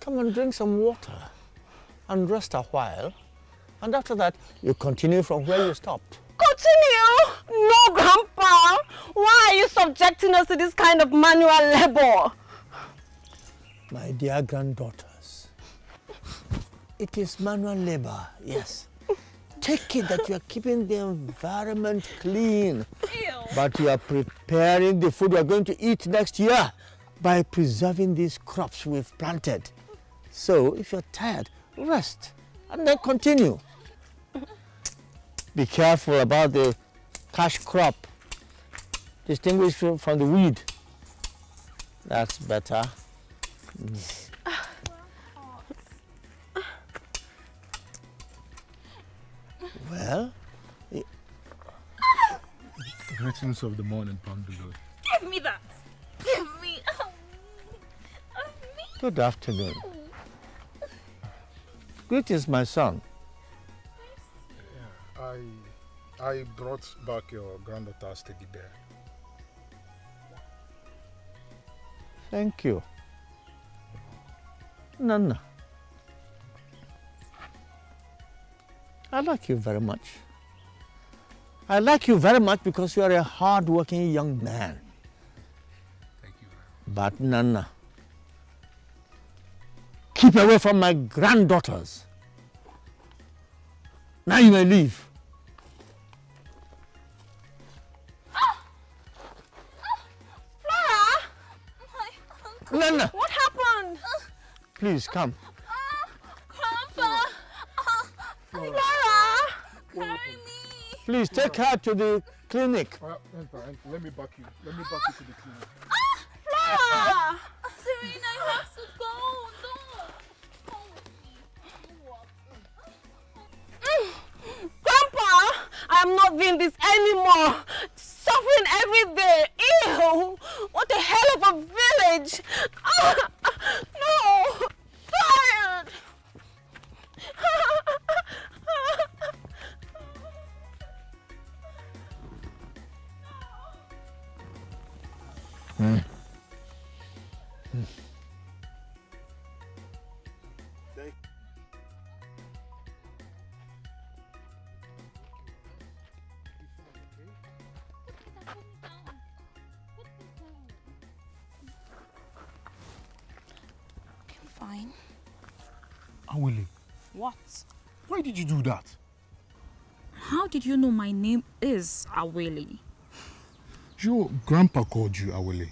A: come and drink some water and rest a while. And after that, you continue from where you stopped.
K: Continue? No, Grandpa. Why are you subjecting us to this kind of manual labor?
A: My dear granddaughters, it is manual labor, yes. Take it that you are keeping the environment clean, but you are preparing the food you are going to eat next year by preserving these crops we've planted. So if you're tired, rest and then continue. Be careful about the cash crop. Distinguish from the weed. That's better. Mm. Well,
B: Greetings of the morning,
E: Pa Ndulue.
A: Good afternoon. Greetings, my son.
B: I I brought back your granddaughter's teddy bear.
A: Thank you. Nana. I like you very much. I like you very much because you are a hard-working young man.
B: Thank you.
A: But Nana, keep away from my granddaughters. Now you may leave.
K: Flora!
A: Nana,
K: What happened?
A: please come.
K: Grandpa! Flora! Carry me!
A: Please take her to the clinic.
B: Uh, enter, enter. Let me back you. Let me back you to the clinic.
K: Flora!
E: Serena,
F: anymore. Suffering every day.
B: Did you do that?
E: How did you know my name is Awele?
B: Your grandpa called you Awele.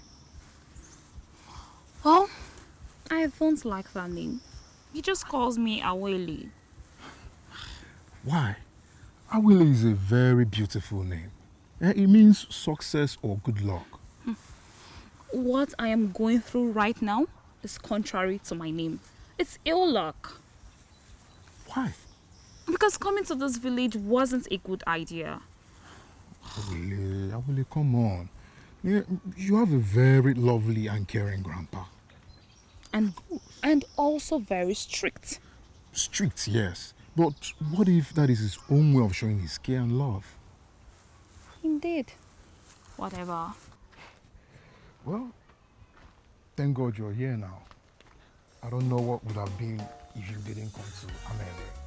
E: Well, I don't like that name. He just calls me Awele.
B: Why? Awele is a very beautiful name. Eh, It means success or good luck.
E: What I am going through right now is contrary to my name. It's ill luck.
B: Why?
E: Because coming to this village wasn't a good idea.
B: Awele, Awele, come on. You have a very lovely and caring grandpa.
E: And and also very strict.
B: Strict, yes. But what if that is his own way of showing his care and love?
E: Indeed. Whatever.
B: Well, thank God you're here now. I don't know what would have been if you didn't come to America.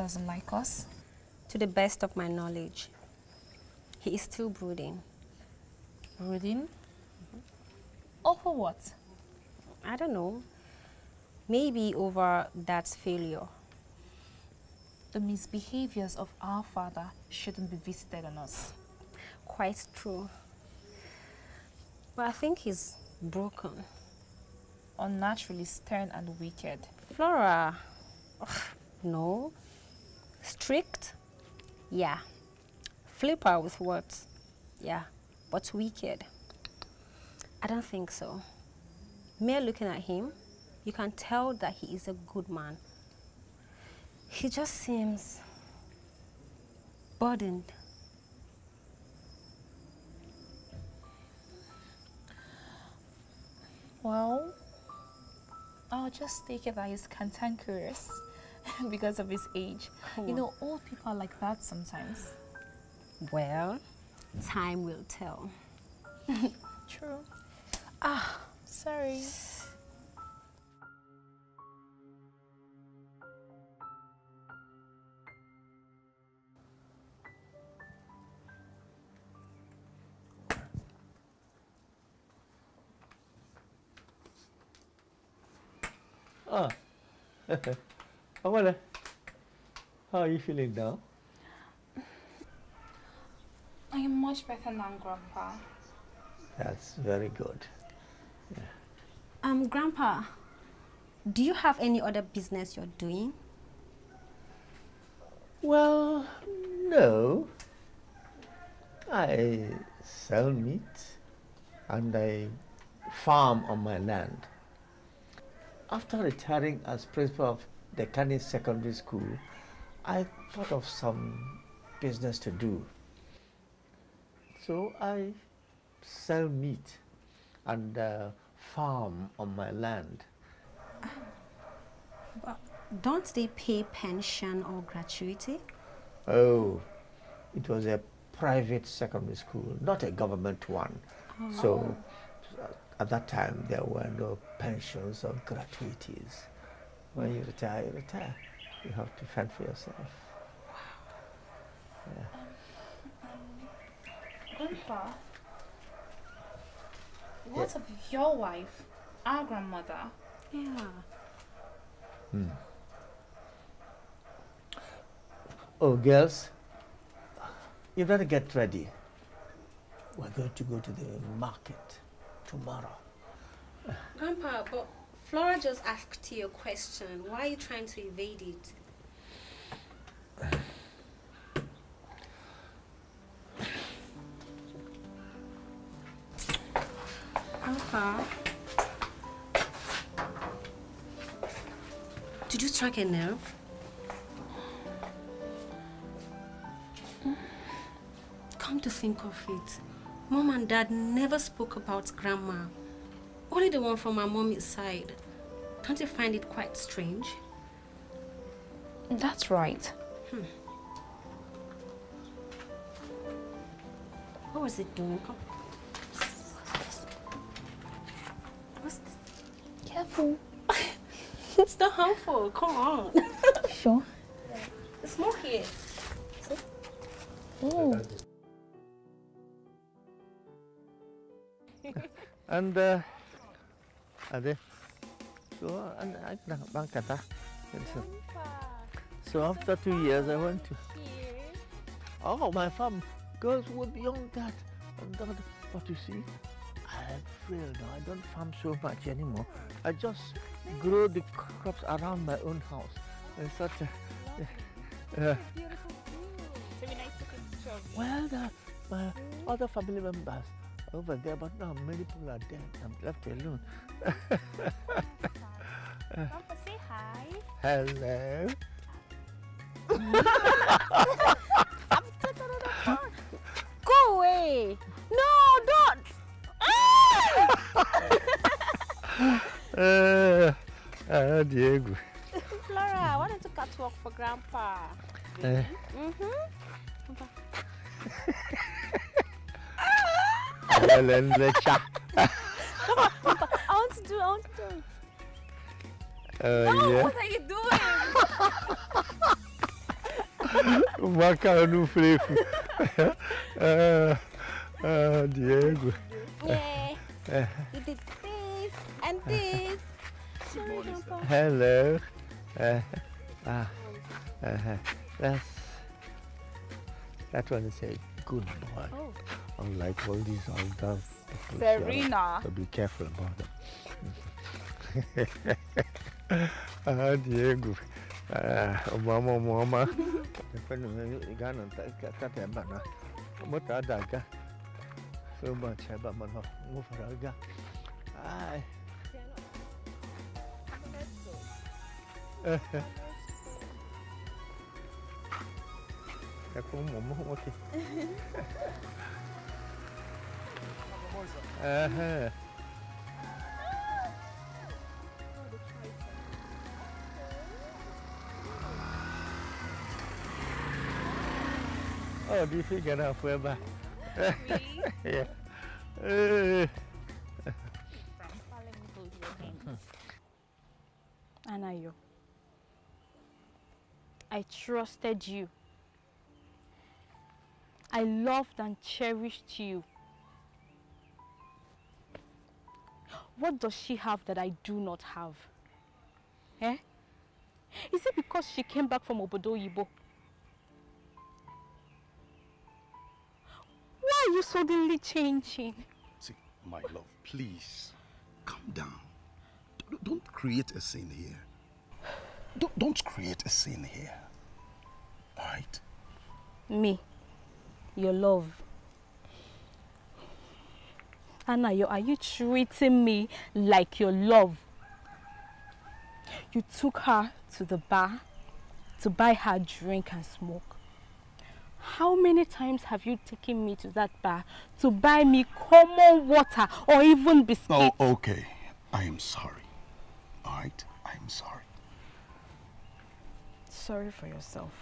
E: Doesn't like us?
F: To the best of my knowledge, he is still brooding.
E: Brooding? Over what?
F: I don't know. Maybe over Dad's failure.
E: The misbehaviors of our father shouldn't be visited on us.
F: Quite true. But I think he's broken.
E: Unnaturally stern and wicked.
F: Flora, no. Strict? Yeah. Flipper with words? Yeah. But wicked? I don't think so. Mere looking at him, you can tell that he is a good man. He just seems burdened.
E: Well, I'll just take it that he's cantankerous because of his age. You know, old people are like that sometimes.
F: Well, time will tell.
E: True. Ah, sorry.
A: Ah. Amala, how are you feeling now?
E: I am much better now, Grandpa.
A: That's very good.
F: Um, Grandpa, do you have any other business you're doing?
A: Well, no. I sell meat and I farm on my land. After retiring as principal of Decani Secondary School, I thought of some business to do. So I sell meat and uh, farm on my land.
F: But don't they pay pension or gratuity?
A: Oh, it was a private secondary school, not a government one. So uh, at that time there were no pensions or gratuities. When you retire, you retire. You have to fend for yourself. Wow. Yeah.
E: Grandpa, what of your wife, our grandmother?
F: Yeah.
A: Hmm. Oh, girls, you better get ready. We're going to go to the market tomorrow.
F: Grandpa, but Flora just asked you a question. Why are you trying to evade it? Grandpa, did you strike a nerve? Come to think of it, Mom and Dad never spoke about Grandma. Only the one from my mommy's side. Don't you find it quite strange?
E: That's right.
F: Hmm. What was it doing? Come. What's this? Careful. it's not harmful. Come on.
J: Sure.
F: It's more here.
J: Oh.
A: And uh, Ade, so and I. So- So after two years, I went to. Oh, my farm goes way beyond that. And that. But you see, I'm frail now. I don't farm so much anymore. I just grow the crops around my own house. It's such a. Uh, well, the, my other family members over there, but now many people are dead. I'm left alone.
J: Grandpa, say hi.
A: Hello.
J: Go away. No, don't.
A: uh, uh, Diego.
J: Flora, don't you cut work for Grandpa?
A: Uh,
J: Mm-hmm. I want to do, I want to do it.
A: Oh,
J: no,
A: yeah.
J: what are you doing?
A: Marca no frevo. uh, uh, Diego.
J: Yeah.
A: Uh,
J: You did this and this. Sorry,
A: hello. Uh, ah, uh, that's that one is a good boy.
J: Oh.
A: Unlike all these other people,
E: Serena.
A: So be careful about them. ah, Diego. Ah, mama, mama. Ghana, kata bana. Mota daga. So much, but man, move around. Ai. É como um aqui. Aham. Oh, do you think enough forever? yeah. Uh,
J: Anayo, I trusted you. I loved and cherished you. What does she have that I do not have? Eh? Is it because she came back from Obodo Oyibo? Why are you suddenly changing?
I: See, my love, please, calm down. D- Don't create a scene here. Don't, don't create a scene here. All right?
J: Me, your love. Anayo, are you treating me like your love? You took her to the bar to buy her drink and smoke. How many times have you taken me to that bar to buy me common water or even biscuits?
I: Oh, okay. I am sorry. All right? I am sorry.
J: Sorry for yourself.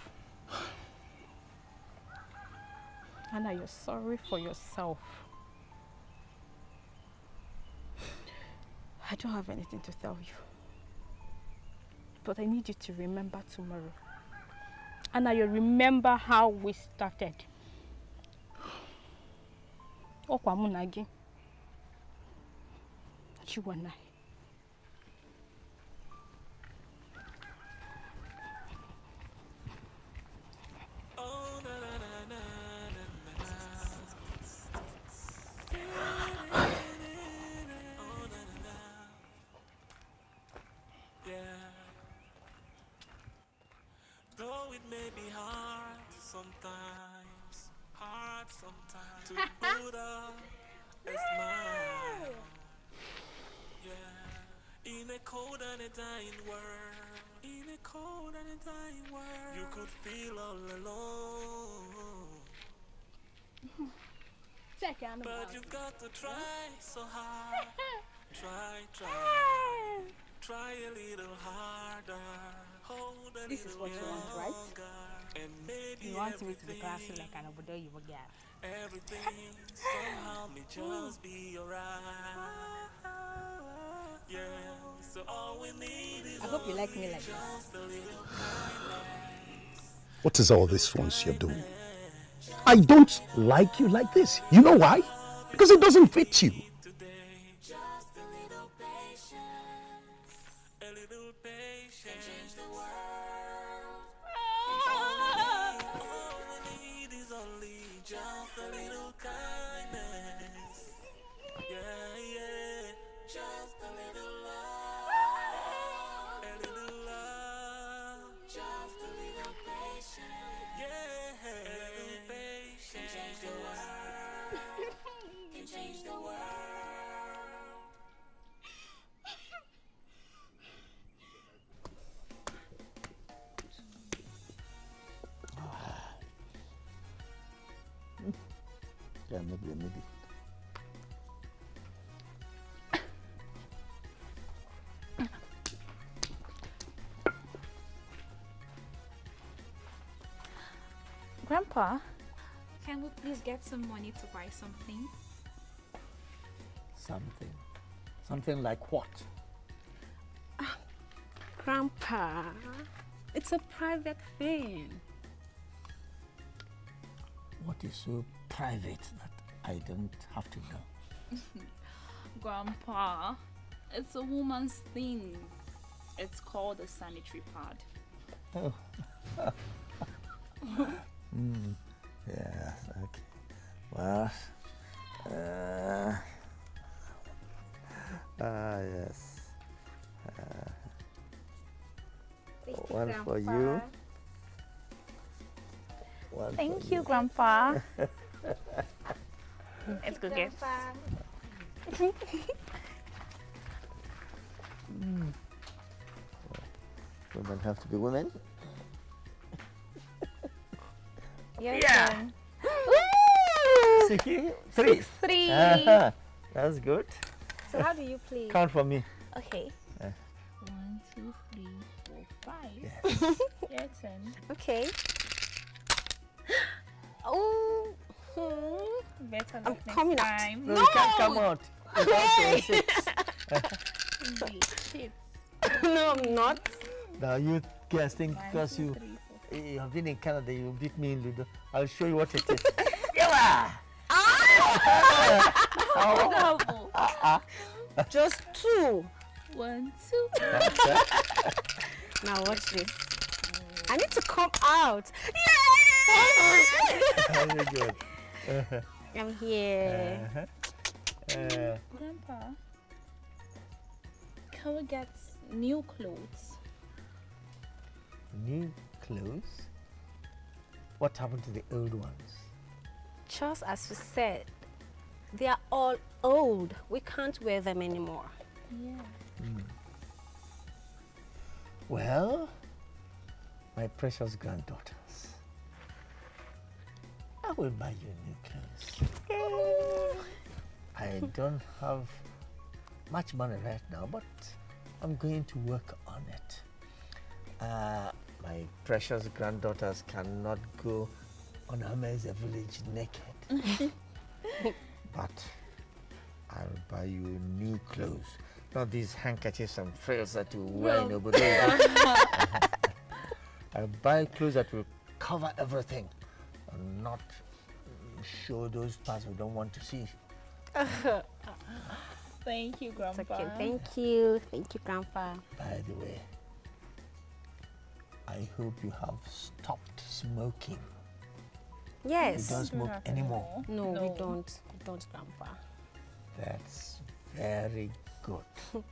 J: Anna, you're sorry for yourself. I don't have anything to tell you. But I need you to remember tomorrow. Anna, you remember how we started. Mụ na
L: sometimes, hard sometimes to put up a smile. Yeah, in a cold and a dying world, in a cold and a dying world, you could feel all alone. But you've got to try so hard. Try, try. Try a little harder. Hold a
M: This is
L: little
M: what you want, right?
L: Longer, And maybe
M: You want me to be
L: everything,
M: classy like an Obodo Oyibo girl.
L: everything somehow may just be alright. Yeah, so all we need is
M: I hope you like me like this.
L: just a little kindness.
I: What is all this once you're doing? I don't like you like this. You know why? Because it doesn't fit you.
E: Please get some money to buy something?
A: Something. Something like what?
F: Grandpa, it's a private thing.
A: What is so private that I don't have to know?
E: Grandpa, it's a woman's thing. It's called a sanitary pad.
A: Oh. mm. Okay. Well, uh, ah, yes. Uh, one for you. One
E: Thank
A: for
E: you, Grandpa. it's good go get.
A: Mm. Women have to be women.
E: Yes,
A: Yeah.
E: Then.
A: Three.
F: Six, three.
A: Uh-huh. That's good.
F: So how do you play?
A: Count for me.
F: Okay.
A: Uh,
E: One, two, three, four, five. Your turn.
F: Okay. Oh. hmm.
E: Better
F: I'm
E: luck next
F: coming out.
E: time.
A: No, you can't come out. You can't say six.
E: Wait, hits.
F: no, I'm not.
A: Now you guys think
E: One,
A: because
E: two,
A: you
E: three,
A: you have been in Canada, you beat me in Ludo. I'll show you what it is.
E: Double.
A: Uh-uh.
F: Just two.
E: One, two.
F: Now watch this. I need to come out.
A: Very good.
F: I'm here.
A: Uh-huh. Uh,
E: Grandpa, can we get new clothes?
A: new clothes. What happened to the old ones?
F: Just as you said, they are all old. We can't wear them anymore.
E: Yeah.
A: Hmm. Well, my precious granddaughters, I will buy you new clothes. I don't have much money right now, but I'm going to work on it. Uh, my precious granddaughters cannot go on Ameze Village naked. but I'll buy you new clothes. Not these handkerchiefs and frills that you wear in
E: Well-
A: Obodo. I'll buy clothes that will cover everything and not show those parts we don't want to see.
E: Thank you,
F: It's
E: Grandpa.
F: okay. Thank you. Thank you, Grandpa.
A: By the way, I hope you have stopped smoking.
F: Yes.
A: You don't smoke anymore.
F: No, we don't. We don't, Grandpa.
A: That's very good.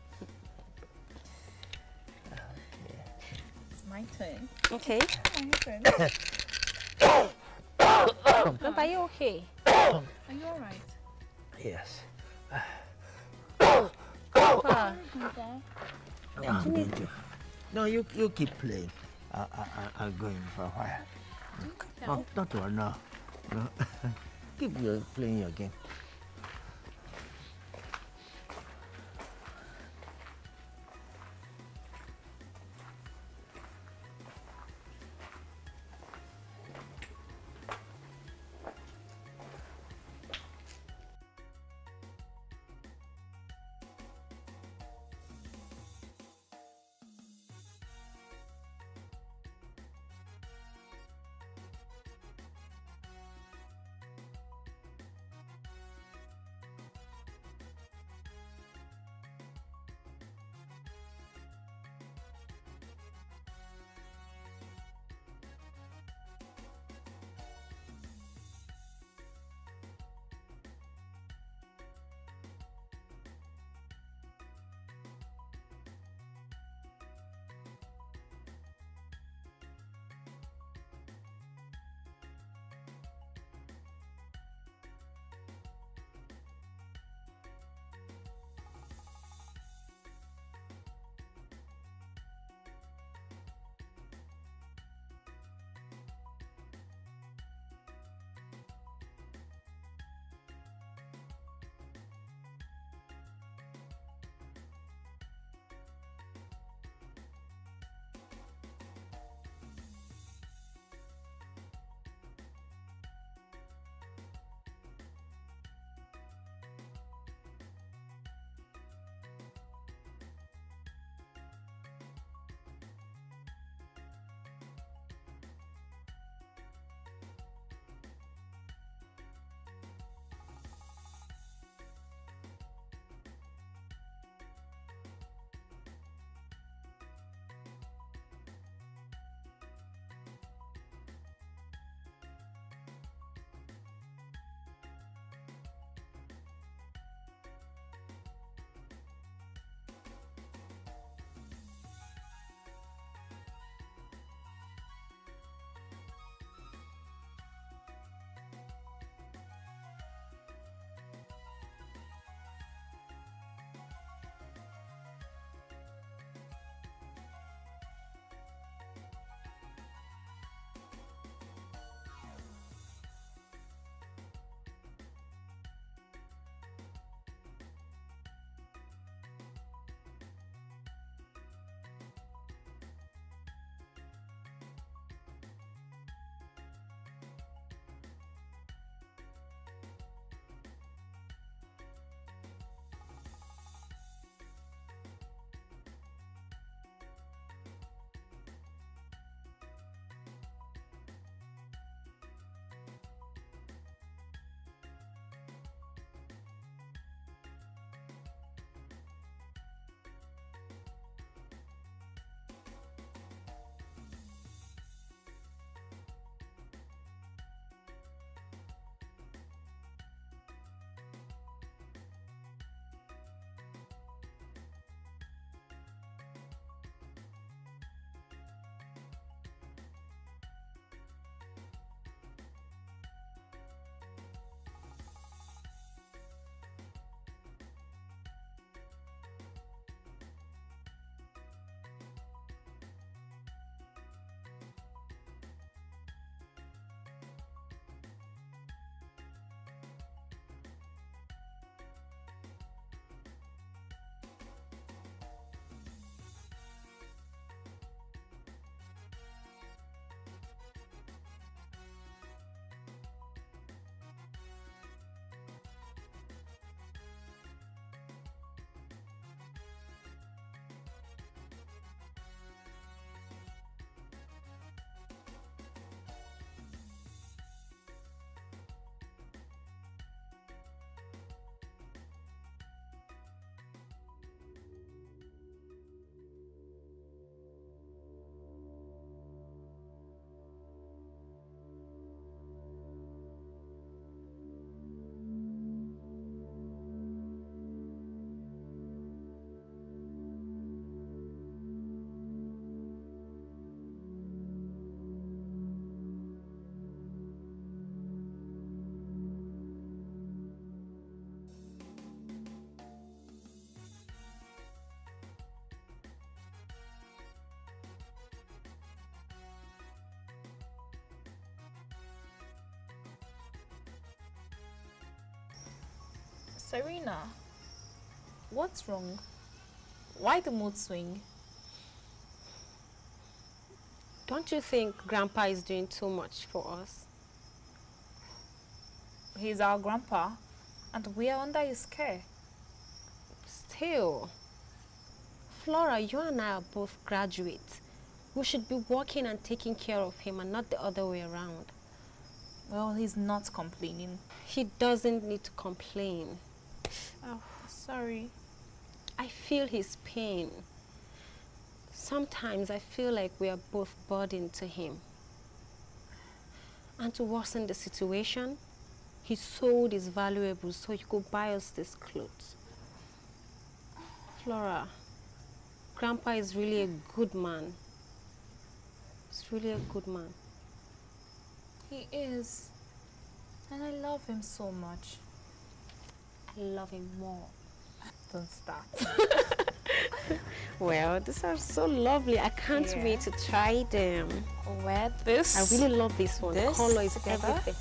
E: It's my turn.
F: Okay.
E: Oh, my turn.
F: Grandpa, are you okay?
E: Are you alright?
A: Yes.
F: Grandpa.
A: No, I'm going to. No, you you keep playing. I, I, I- I'll go in for a while. Not, to no. no. keep your, playing your game.
E: Serena, what's wrong? Why the mood swing?
F: Don't you think Grandpa is doing too much for us?
E: He's our grandpa, and we are under his care.
F: Still, Flora, you and I are both graduates. We should be working and taking care of him and not the other way around.
E: Well, he's not complaining.
F: He doesn't need to complain.
E: Oh, sorry.
F: I feel his pain. Sometimes I feel like we are both burdened to him. And to worsen the situation, he sold his valuables so he could buy us these clothes. Flora, Grandpa is really a good man. He's really a good man.
E: He is. And I love him so much.
F: Love him more.
E: Don't start.
F: Well, these are so lovely. I can't
E: Yeah.
F: wait to try them.
E: Wear this.
F: I really love this one.
E: This
F: the color is
E: together.
F: everything.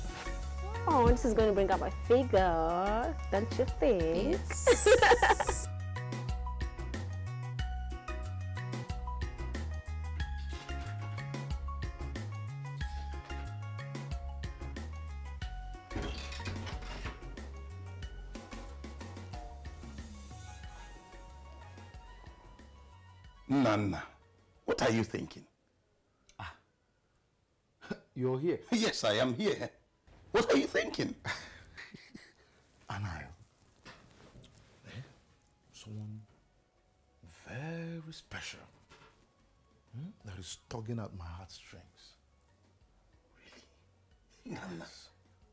F: Oh, this is going to bring up my figure. Don't you think?
I: Nana, Yes, I am here. What are you thinking?
B: Anayo. Eh? Someone very special hmm, that is tugging at my heartstrings. Really?
I: Nana,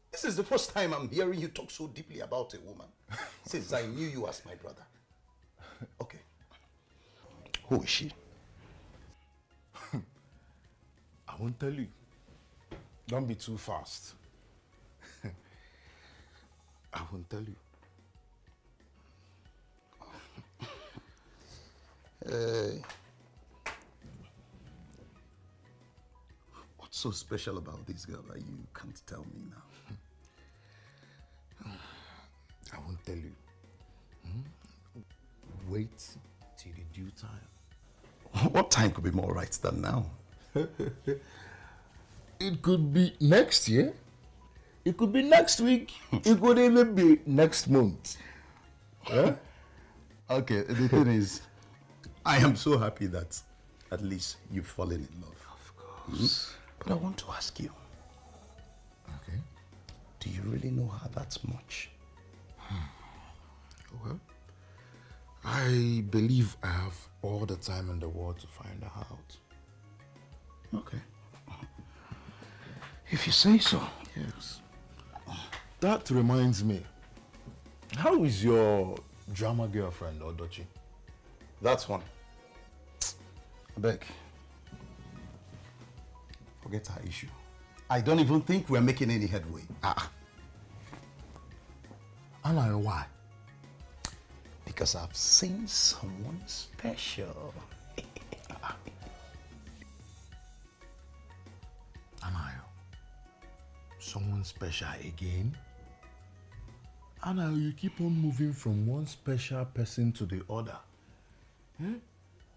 I: this is the first time I'm hearing you talk so deeply about a woman since I knew you as my brother. Okay. Who is she?
B: I won't tell you. Don't be too fast. I won't tell you.
I: What's so special about this girl that you can't tell me now?
B: I won't tell you. Hmm? Wait till the due time.
I: What time could be more right than now?
B: It could be next year. It could be next week. it could even be next month. Yeah?
I: Okay, the thing is, I am so happy that at least you've fallen in love. Of course. Hmm? But I want to ask you.
B: Okay.
I: Do you really know her that much? Hmm.
B: Well, I believe I have all the time in the world to find her out.
I: Okay. If you say so.
B: Yes. That reminds me. How is your drama girlfriend, Odochi?
I: That's one. I beg. Forget her issue. I don't even think we're making any headway.
B: Ah. Anna, why?
I: Because I've seen someone special.
B: Someone special again? And Anayo, you keep on moving from one special person to the other. Eh?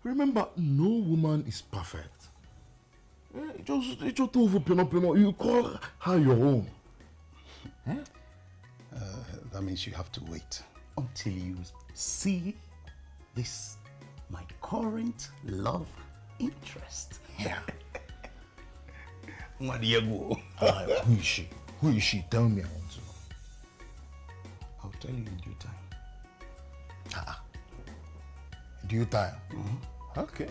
B: Remember, no woman is perfect. Eh, Just, just over pino pino. You call her your own.
I: Uh, that means you have to wait until you see this, my current love interest.
B: Yeah.
I: What do you go?
B: Anayo, who is she? Who is she? Tell me, I want to know.
I: I'll tell you in due time.
B: Ah, due time. Okay.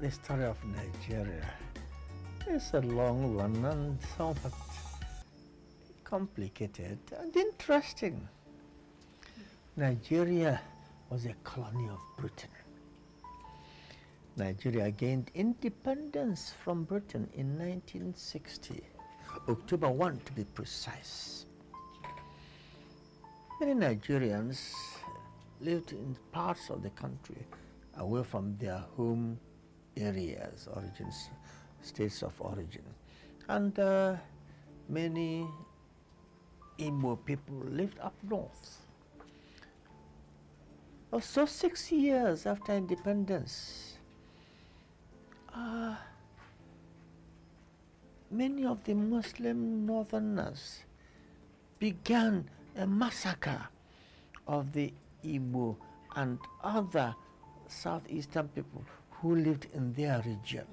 A: The story of Nigeria is a long one and somewhat complicated and interesting. Nigeria was a colony of Britain. Nigeria gained independence from Britain in 1960, October 1 to be precise. Many Nigerians lived in parts of the country away from their home areas, origins, states of origin. And uh, many Igbo people lived up north. Also, six years after independence, uh, many of the Muslim northerners began a massacre of the Igbo and other southeastern people who lived in their region,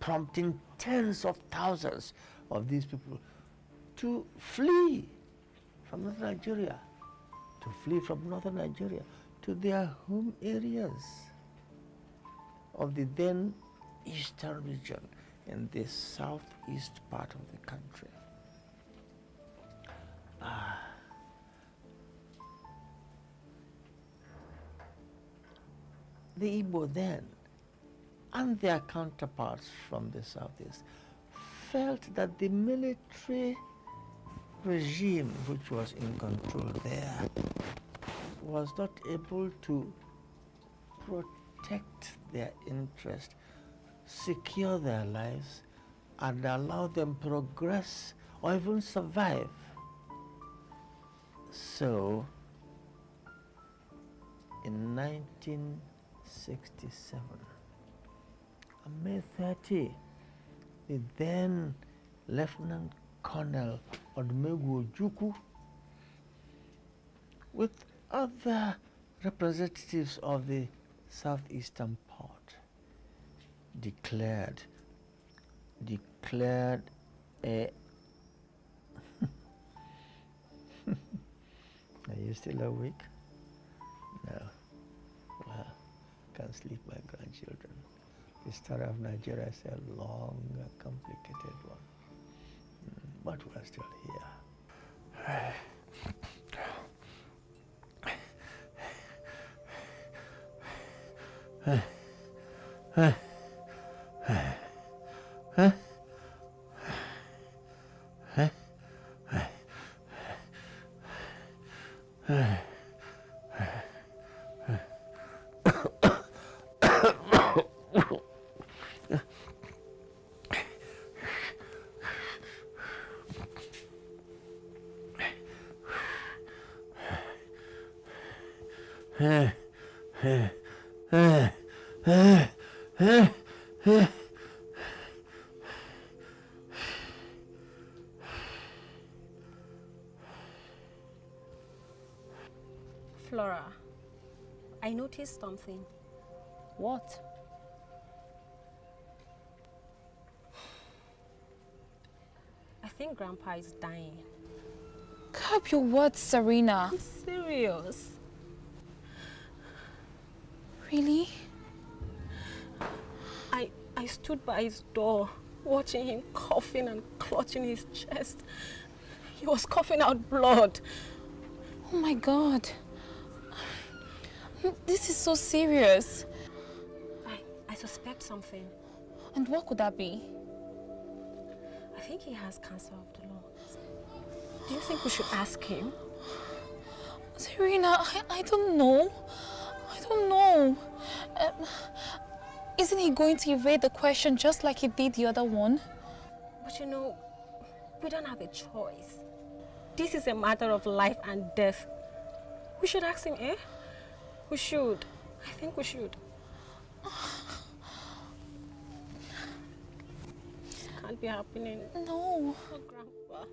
A: prompting tens of thousands of these people to flee from Nigeria, to flee from northern Nigeria to their home areas of the then eastern region in the southeast part of the country. Ah. the Igbo then and their counterparts from the southeast felt that the military regime which was in control there was not able to protect their interest, secure their lives, and allow them progress or even survive. So, in 1967, on May 30, the then Lieutenant Colonel Odumegwu Ojukwu, with other representatives of the southeastern part, declared declared a Are you still awake? No. Well, can't sleep my grandchildren. The story of Nigeria is a long, complicated one. But we're still here.
F: Flora, noticed something.
J: What?
F: I think Grandpa is dying.
N: Curb your words, Serena.
F: I'm serious.
N: Really?
F: I, I stood by his door, watching him coughing and clutching his chest. He was coughing out blood.
N: Oh my god. This is so serious.
F: I, I suspect something.
N: And what could that be?
F: I think he has cancer of the lungs. Do you think we should ask him?
N: Serena, I, I don't know. I don't know. Um, isn't he going to evade the question just like he did the other one?
F: But you know, we don't have a choice. This is a matter of life and death. We should ask him, eh? We should. I think we should. This can't be happening.
N: No.
F: Oh, Grandpa.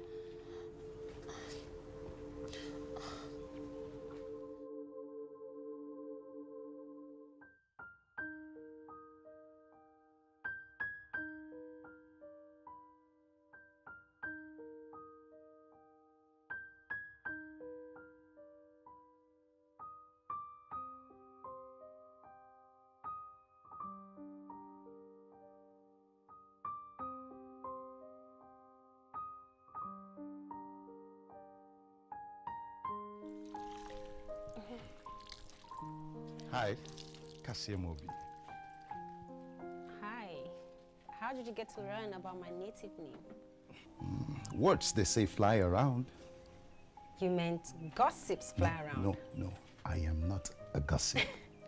I: Kasiemobi.
F: Hi. How did you get to learn about my native name?
I: Words they say fly around.
F: You meant gossips fly around.
I: No, no, I am not a gossip.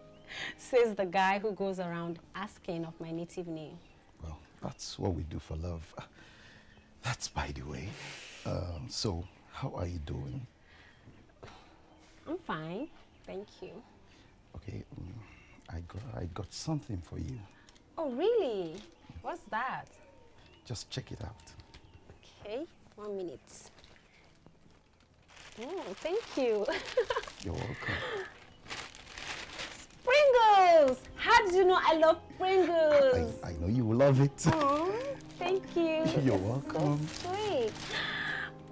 F: Says the guy who goes around asking of my native name.
I: Well, that's what we do for love. That's by the way. Um, so, how are you doing?
F: I'm fine, thank you.
I: Okay, um, I got I got something for you.
F: Oh, really? What's that?
I: Just check it out.
F: Okay, one minute. Oh, thank you.
I: You're welcome.
F: Pringles! How did you know I love Pringles?
I: I know you love it.
F: Oh, thank you.
I: You're welcome.
F: Sweet.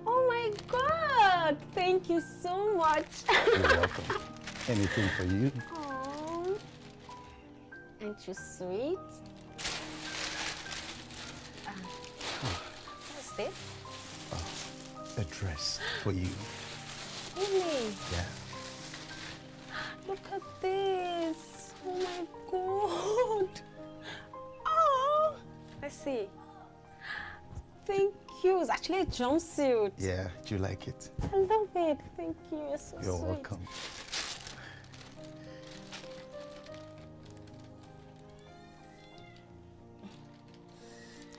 F: Oh my God! Thank you so much.
I: You're welcome. Anything for you?
F: Oh, Oh, aren't you sweet? Uh, what's this?
I: A dress for you.
F: Really?
I: Yeah.
F: Look at this. Oh my God. Oh, let's see. Thank you. It's actually a jumpsuit.
I: Yeah, do you like it?
F: I love it. Thank you. You're so
I: You're
F: sweet.
I: welcome.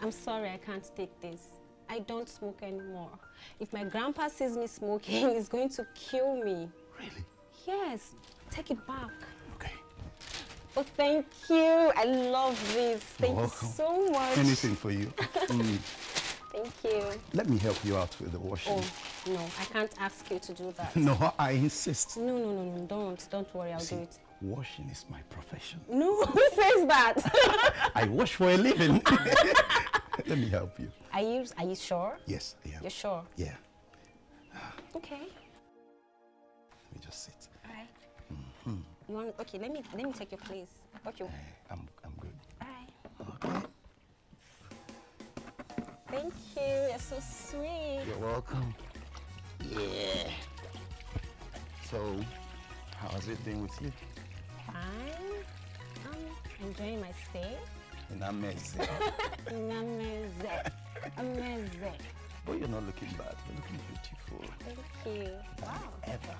F: I'm sorry, I can't take this. I don't smoke anymore. If my grandpa sees me smoking, he's going to kill me.
I: Really?
F: Yes. Take it back.
I: Okay.
F: Oh, thank you. I love this. Thank you so much.
I: Anything for you. Mm.
F: Thank you.
I: Let me help you out with the washing.
F: Oh, no, I can't ask you to do that.
I: No, I insist.
F: No, no, no, no, don't. Don't worry, I'll
I: See,
F: do it.
I: Washing is my profession.
F: No, who says that?
I: I wash for a living. Let me help you.
F: are you are you sure?
I: Yes, I am.
F: You're sure?
I: Yeah.
F: Okay.
I: Let me just sit.
F: All right.
I: Hmm.
F: You want okay, let me let me take your place. Okay.
I: I'm, I'm good.
F: Bye. Thank you. You're so sweet.
I: You're welcome. Yeah. So, how's it been with you?
F: Fine. I'm enjoying my stay.
I: In Amazing.
F: Amazing. Amazing.
I: but you're not looking bad. You're looking beautiful.
F: Thank you. Wow.
I: Ever.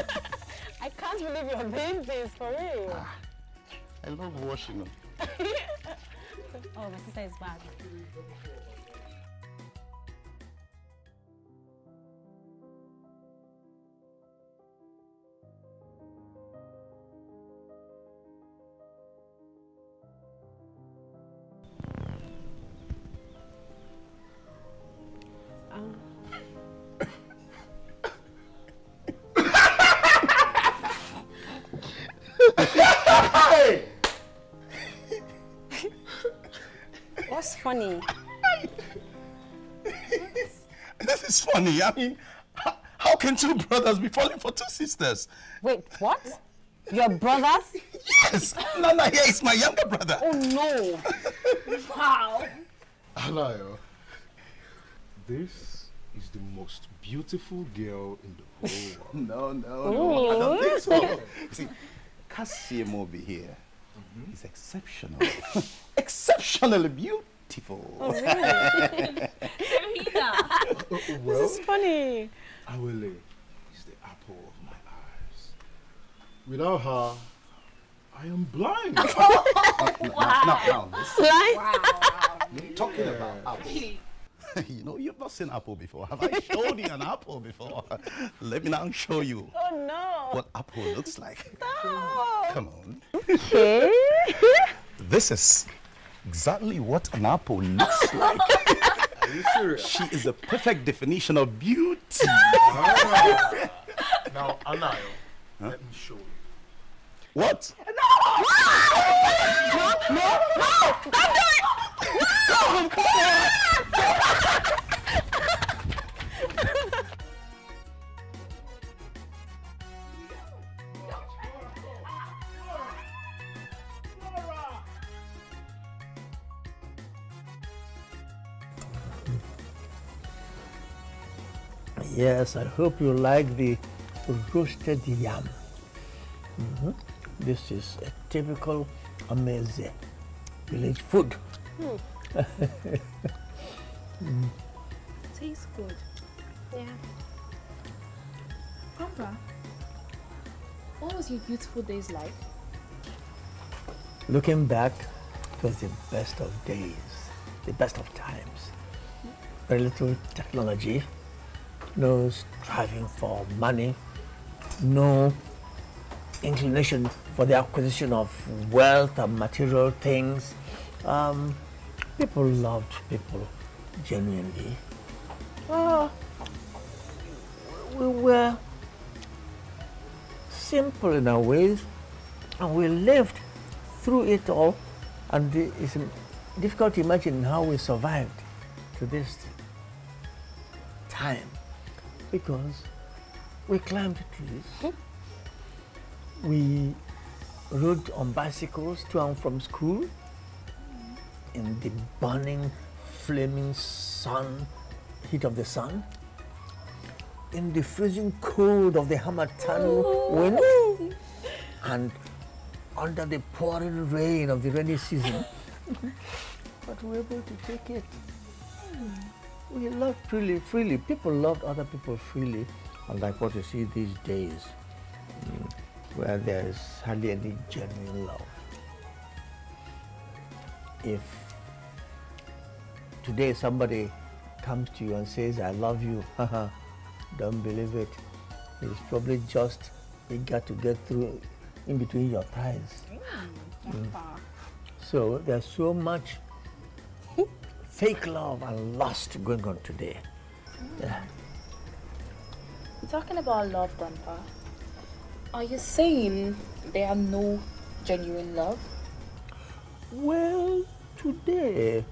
F: I can't believe you're doing this for real.
I: Ah, I love washing them.
F: oh, my sister is back. Funny.
I: I mean, how, how can two brothers be falling for two sisters?
F: Wait, what? Your brothers?
I: Yes! Nana here is my younger brother.
F: Oh no! wow!
B: Anayo, this is the most beautiful girl in the whole world.
I: No, no, no. I don't oh. think so. See, Kasiemobi here mm-hmm. is exceptional. Exceptionally beautiful.
F: Oh, really?
B: well,
F: this is funny.
B: Awele is the apple of my eyes. Without her, I am blind.
I: Listen.
F: Blind?
I: Talking about apple. you know, you've not seen apple before. Have I showed you an apple before? Let me now show you
F: Oh no!
I: what apple looks like.
F: Stop.
I: Come on.
F: Okay.
I: This is exactly what an apple looks like.
B: Are you serious?
I: She is a perfect definition of beauty.
B: Ah. now, Anayo, let me show you.
I: What?
F: No! No! No! Don't do it!
I: Come on, come on!
G: Yes, I hope you like the roasted yam. Mhm. This is a typical Ameze village food. Mm.
N: Tastes good.
F: Yeah.
N: Grandpa, what was your beautiful days like?
A: Looking back, it was the best of days, the best of times. Very little technology, no striving for money, no inclination for the acquisition of wealth and material things. Um, people loved people genuinely. Uh, we were simple in our ways and we lived through it all and it's difficult to imagine how we survived to this time because we climbed trees. Hmm? We rode on bicycles to and from school. In the burning, flaming sun, heat of the sun, in the freezing cold of the harmattan oh. wind, and under the pouring rain of the rainy season. but we were able to take it. Hmm. We loved freely, freely. People loved other people freely, unlike what you see these days. Mm where there is hardly any genuine love. If today somebody comes to you and says, I love you, don't believe it. He's probably just eager to get through in between your thighs. Mm. So there's so much fake love and lust going on today. Yeah.
E: Talking about love, Grandpa, are you saying there are no genuine love?
A: Well, today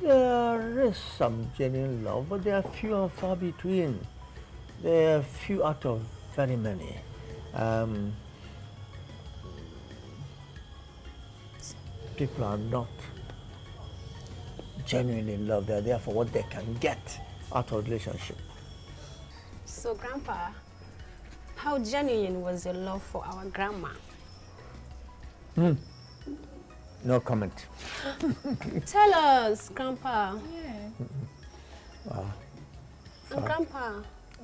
A: there is some genuine love, but they are few and far between. There are few out of very many. Um, people are not genuinely in love. They are there for what they can get out of relationship.
F: So, Grandpa, how genuine was your love for our grandma?
A: Hmm. No comment.
F: Tell us, Grandpa.
E: Yeah.
A: Wow.
F: And Grandpa,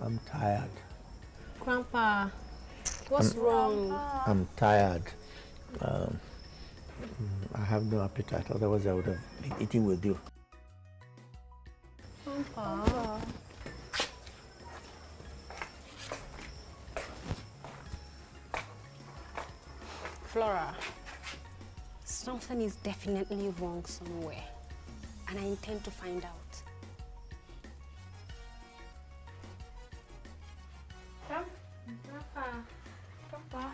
A: I'm tired.
F: Grandpa, what's
A: I'm-
F: wrong?
A: I'm tired. Um, I have no appetite, otherwise I would have been eating with you.
F: Grandpa. Flora, something is definitely wrong somewhere, and I intend to find out.
E: Grandpa, Grandpa.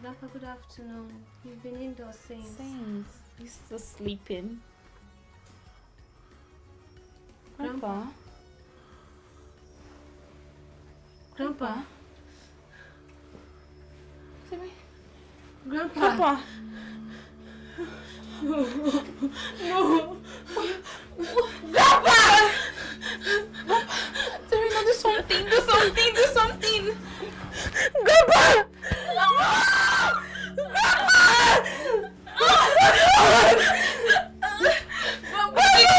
F: Grandpa, good afternoon. You've been indoors since.
E: Since. He's still sleeping. Grandpa.
F: Grandpa. Grandpa.
E: Grandpa.
F: No.
E: No. Grandpa! Serena, do something, do something, do something! Grandpa! Grandpa!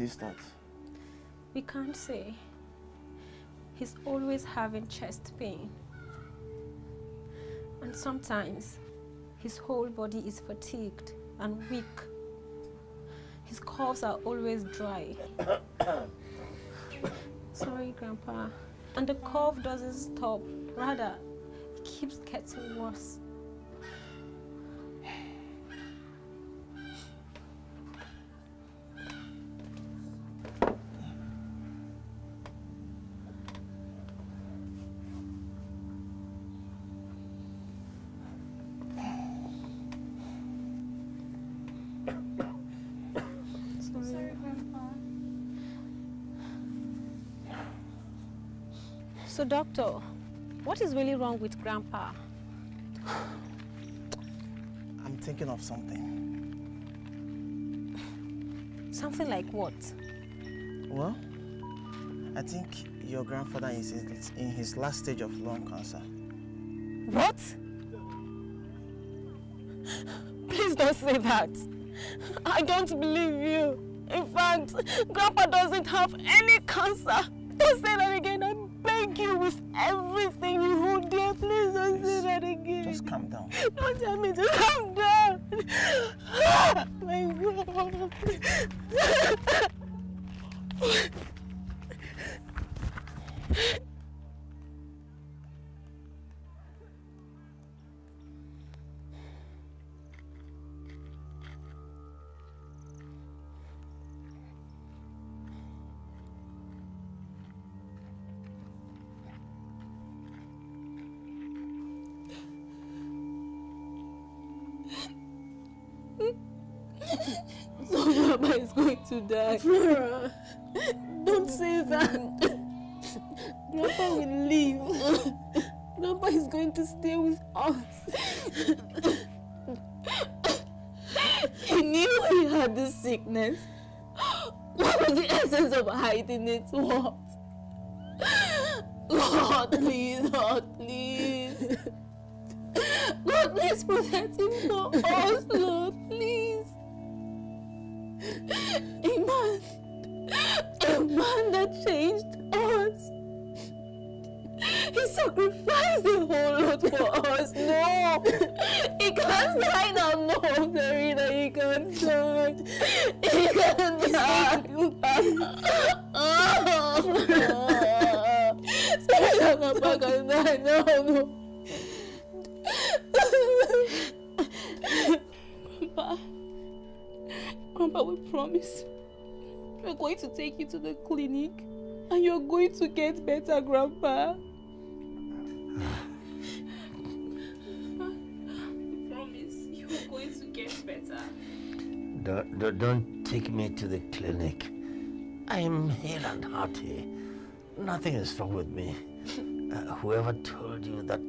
O: Did start?
F: We can't say. He's always having chest pain. And sometimes his whole body is fatigued and weak. His coughs are always dry. Sorry, Grandpa. And the cough doesn't stop. Rather, it keeps getting worse. Doctor, what is really wrong with Grandpa?
P: I'm thinking of something.
F: Something like what?
P: Well, I think your grandfather is in his last stage of lung cancer.
F: What? Please don't say that. I don't believe you. In fact, Grandpa doesn't have any cancer. Don't say that everything you hold dear. Please don't say that again.
P: Just calm down.
F: Don't tell me to calm down. My God.
E: Going
Q: better, Grandpa. we promise you're going to get better.
A: Don't, don't, don't take me to the clinic. I'm hale and hearty. Nothing is wrong with me. Uh, whoever told you that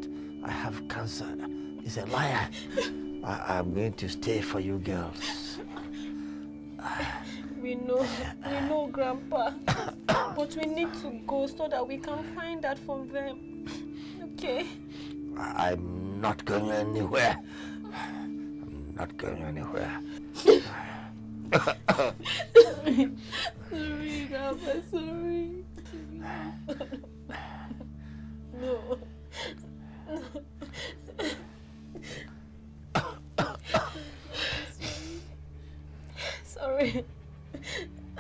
A: I have cancer is a liar. I, I'm going to stay for you girls.
E: We know, we know, Grandpa. But we need to go so that we can find out from them. Okay?
A: I'm not going anywhere. I'm not going anywhere.
E: sorry, Grandpa, sorry. No. Sorry.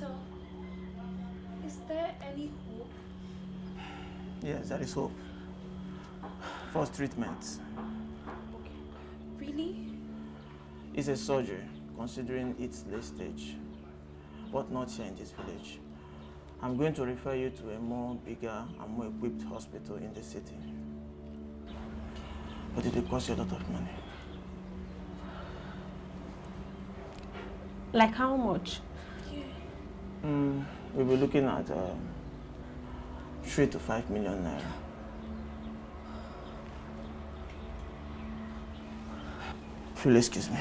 E: Doctor, is there any hope?
P: Yes, there is hope. First treatment
E: Really?
P: It's a surgery, considering its late stage, but not here in this village. I'm going to refer you to a more bigger and more equipped hospital in the city. But it will cost you a lot of money.
F: Like how much?
P: Mm, we'll be looking at um, three to five million naira. If you'll excuse me.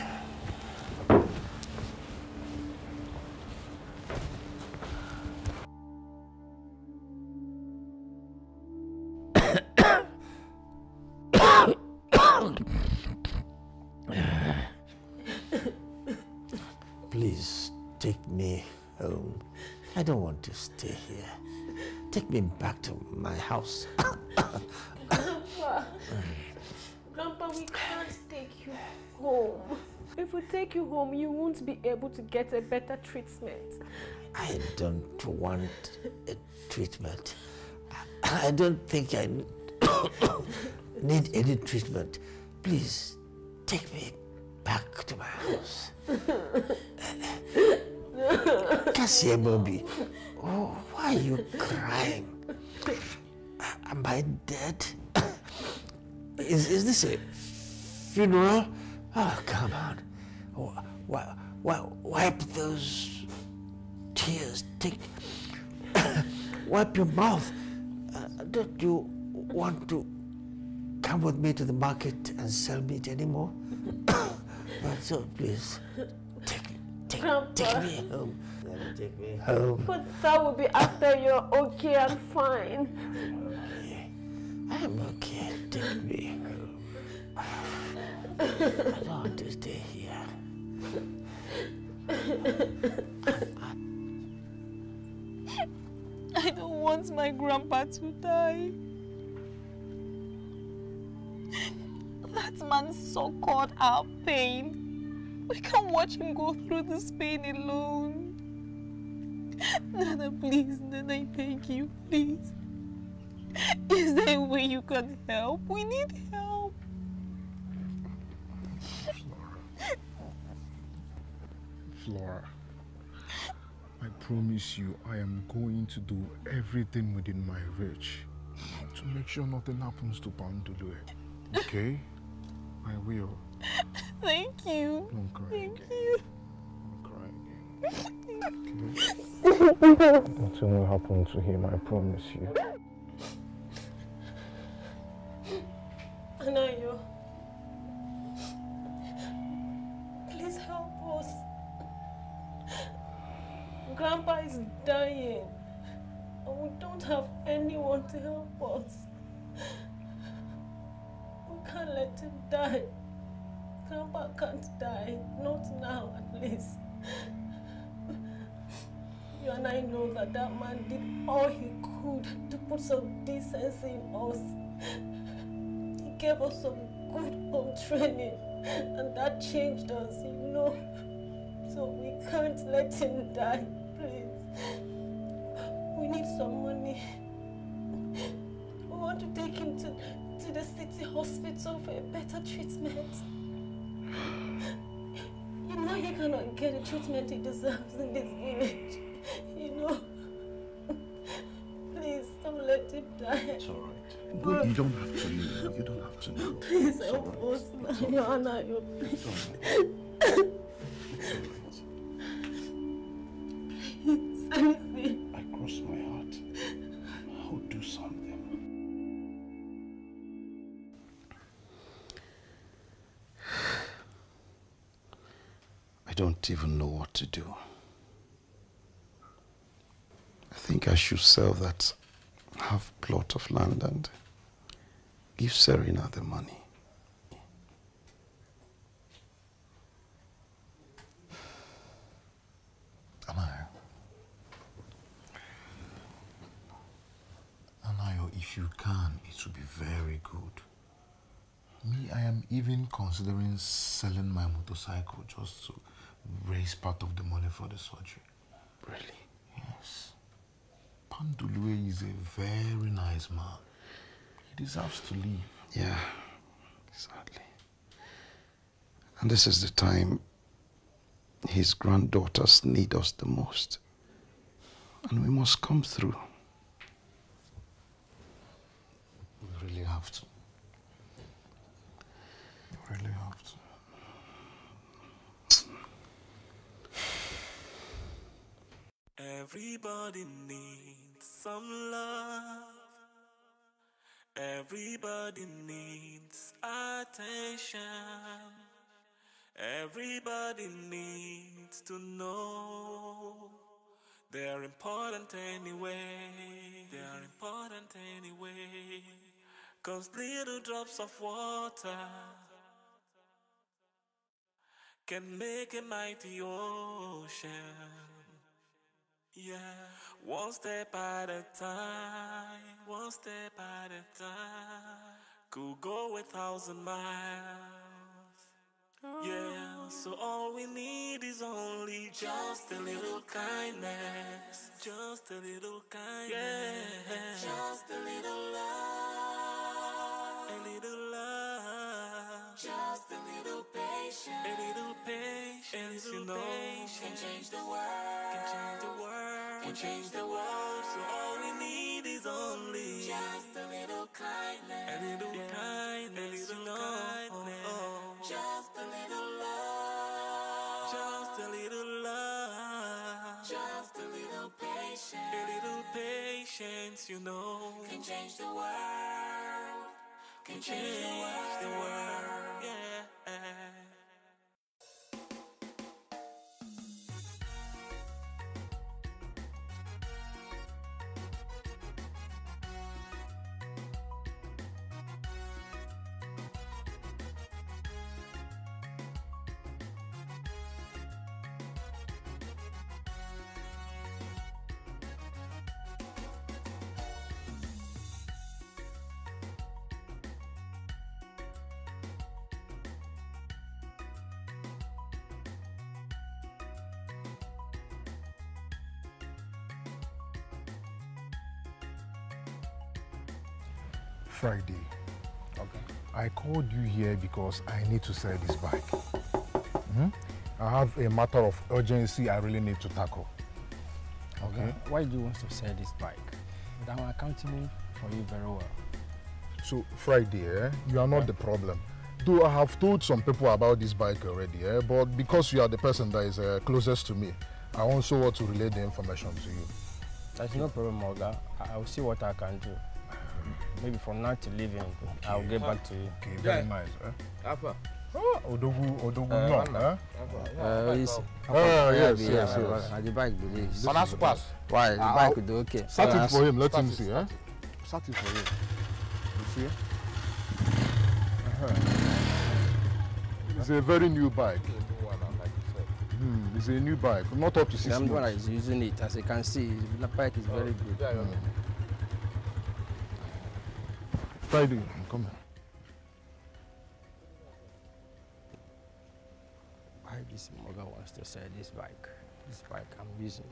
A: Take
F: you home, you won't be able to get a better treatment.
A: I don't want a treatment. I don't think I need any treatment. Please take me back to my house. Kasiemobi, oh, why are you crying? Am I dead? Is, is this a funeral? Oh, come on. Wipe those tears. Take, wipe your mouth. Uh, don't you want to come with me to the market and sell meat anymore? so please, take, take, take me home. Take me home.
F: But that will be after you're okay and fine.
A: I'm okay. Take me home. I don't want to stay here.
E: I don't want my grandpa to die. That man suckered our pain. We can't watch him go through this pain alone. Nana, please, Nana, I beg you, please. Is there a way you can help? We need help.
B: Flora, I promise you I am going to do everything within my reach to make sure nothing happens to Pa Ndulue. Okay? I will.
E: Thank you.
B: Don't cry
E: Thank
B: again.
E: you.
B: Nothing will happen to him, I promise you.
F: Anayo, Grandpa is dying, and we don't have anyone to help us. We can't let him die. Grandpa can't die, not now at least. You and I know that that man did all he could to put some decency in us. He gave us some good home training, and that changed us, you know. So we can't let him die, please. We need some money. We want to take him to, to the city hospital for a better treatment. You know he cannot get the treatment he deserves in this village. You know. Please don't let him die.
I: It's all right. But you don't have to know. You don't have to know.
F: Please
I: It's all
F: help
I: right.
F: us
I: It's all
F: now,
I: right. It's all
F: please.
I: It's all right. Don't even know what to do. I think I should sell that half plot of land and give Serena the money.
B: Anayo. Anayo, if you can, it would be very good. Me, I am even considering selling my motorcycle just to raise part of the money for the surgery.
I: Really? Yes. Pa Ndulue is a very nice man. He deserves to live.
R: Yeah, sadly. And this is the time his granddaughters need us the most. And we must come through.
I: We really have to. We really have to.
L: Everybody needs some love. Everybody needs attention. Everybody needs to know they're important anyway. They're important anyway. Cause little drops of water can make a mighty ocean. Yeah, one step at a time, one step at a time. Could go a thousand miles. Yeah, so all we need is only just a little kindness. Just a little kindness. Yeah, just a little love. Just a little patience. A little patience, you know. Can change the world. Can change the world. Can change the world. So all we need is only just a little kindness. A little kindness, you know. Just a little love. Just a little love. Just a little patience. A little patience, you know. Can change the world. Can change the world. Yeah.
B: Friday. Okay. I called you here because I need to sell this bike. Hmm? I have a matter of urgency I really need to tackle.
S: Okay. Why do you want to sell this bike? I'm accountable for you very well.
B: So, Friday, eh, you are not the problem. Though I have told some people about this bike already, eh, but because you are the person that is uh, closest to me, I also want to relay the information to you.
S: There's no problem, Oga. I- I'll see what I can do. Maybe from now to leaving, I'll get back to you.
B: Okay, very nice. Eh?
S: Alpha.
B: Oh, Odogu, Odogu,
S: Uh,
B: no.
S: one
B: Eh?
S: Uh, yes.
B: Oh, yes,
S: yeah,
B: yes,
S: yeah,
B: yes.
S: uh, the bike be this.
B: On us pass.
S: Why? The
B: Ah,
S: bike
B: I'll-
S: will do okay.
B: Start
S: Uh,
B: it for him, let him see. Eh? Start it for him.
S: You see?
B: Uh-huh. It's a very new bike. Hmm, it's a new bike, not up to six
S: the
B: months.
S: is using it. As you can see, the bike is very good.
B: Mm. Come here.
S: Why this Moga wants to sell this bike? This bike I'm using.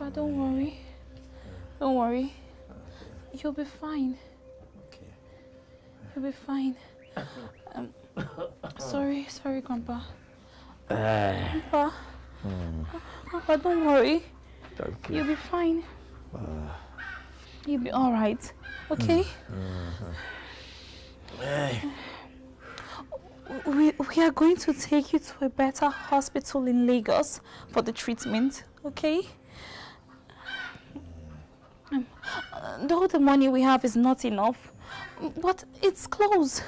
E: Grandpa, don't worry. Don't worry. You'll be fine. You'll be fine. Um, sorry, sorry, Grandpa. Grandpa,
A: Hmm.
E: Grandpa, don't worry.
A: Thank you.
E: You'll be fine.
A: Uh,
E: You'll be all right. Okay?
A: Hey.
E: We, we are going to take you to a better hospital in Lagos for the treatment, okay? Um, uh, though the money we have is not enough, but it's close.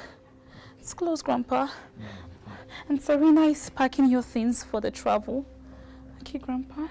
E: It's close, Grandpa. Mm-hmm. And Serena is packing your things for the travel. Okay, Grandpa?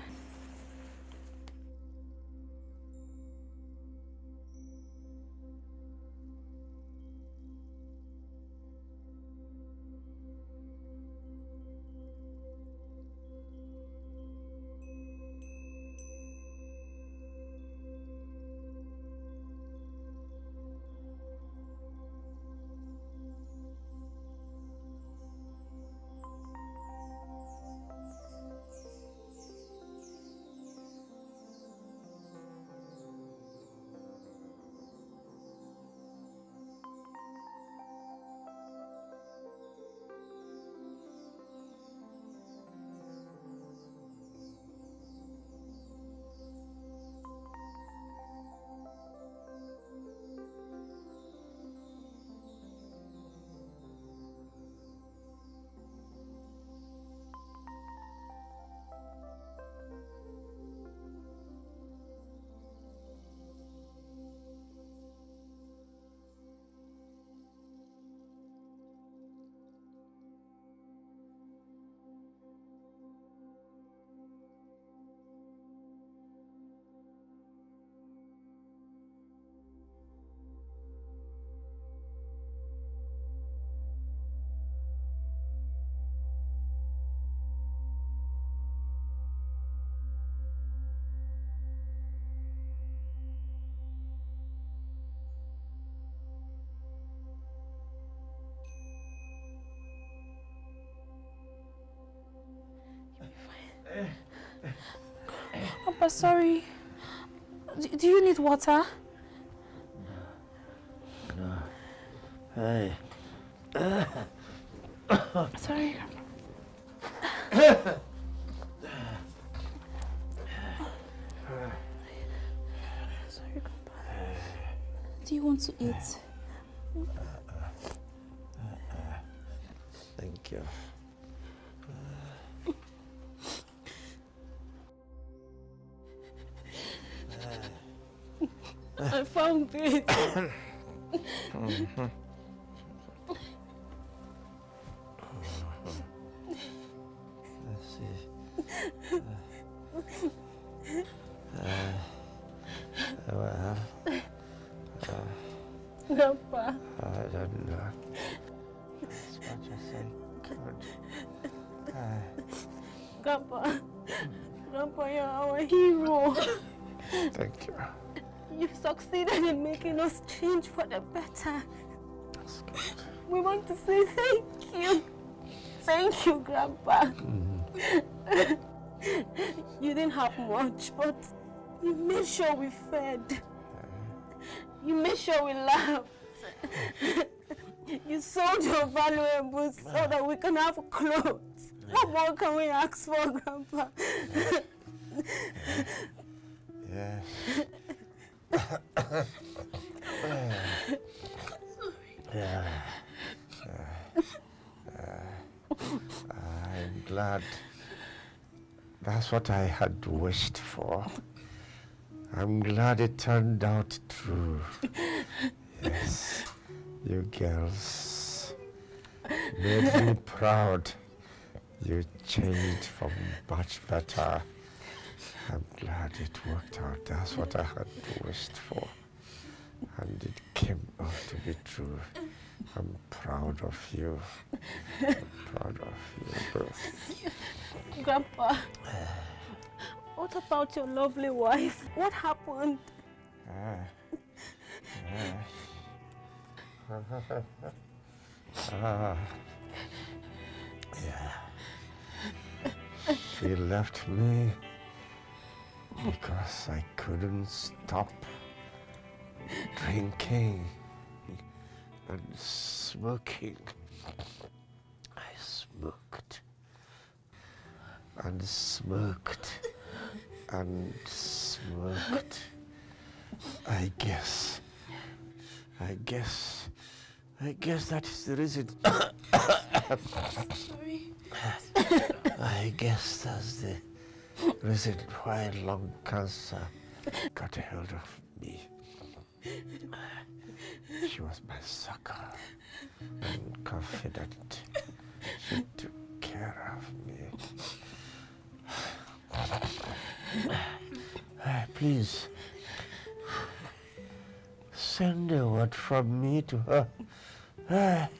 E: Sorry. Do, do you need water?
A: No. Hey.
E: Sorry, Sorry, Grandpa. Do you want to eat?
A: Let's see.
F: Grandpa.
A: I don't know. As much as I could. Uh,
F: Grandpa. Grandpa, you're our hero.
A: thank you.
F: You've succeeded in making us change for the better. We want to say thank you. Thank you, Grandpa. you didn't have much, but you made sure we fed. You made sure we laughed. you sold your valuables so that we can have clothes. What more can we ask for, Grandpa?
A: Yeah. yeah. Uh, uh, Uh, uh, uh, I'm glad. That's what I had wished for. I'm glad it turned out true. Yes, you girls made me proud. You changed for much better. I'm glad it worked out. That's what I had wished for. And it came out to be true. I'm proud of you. I'm proud of you.
F: Grandpa, what about your lovely wife? What happened?
A: Ah. Ah. ah. Yeah. She left me Because I couldn't stop drinking and smoking. I smoked and smoked and smoked. I guess, I guess, I guess that is the reason.
E: Sorry.
A: I guess that's the reason why lung cancer got a hold of me. She was my sucker and confident. She took care of me. Please, send a word from me to her. That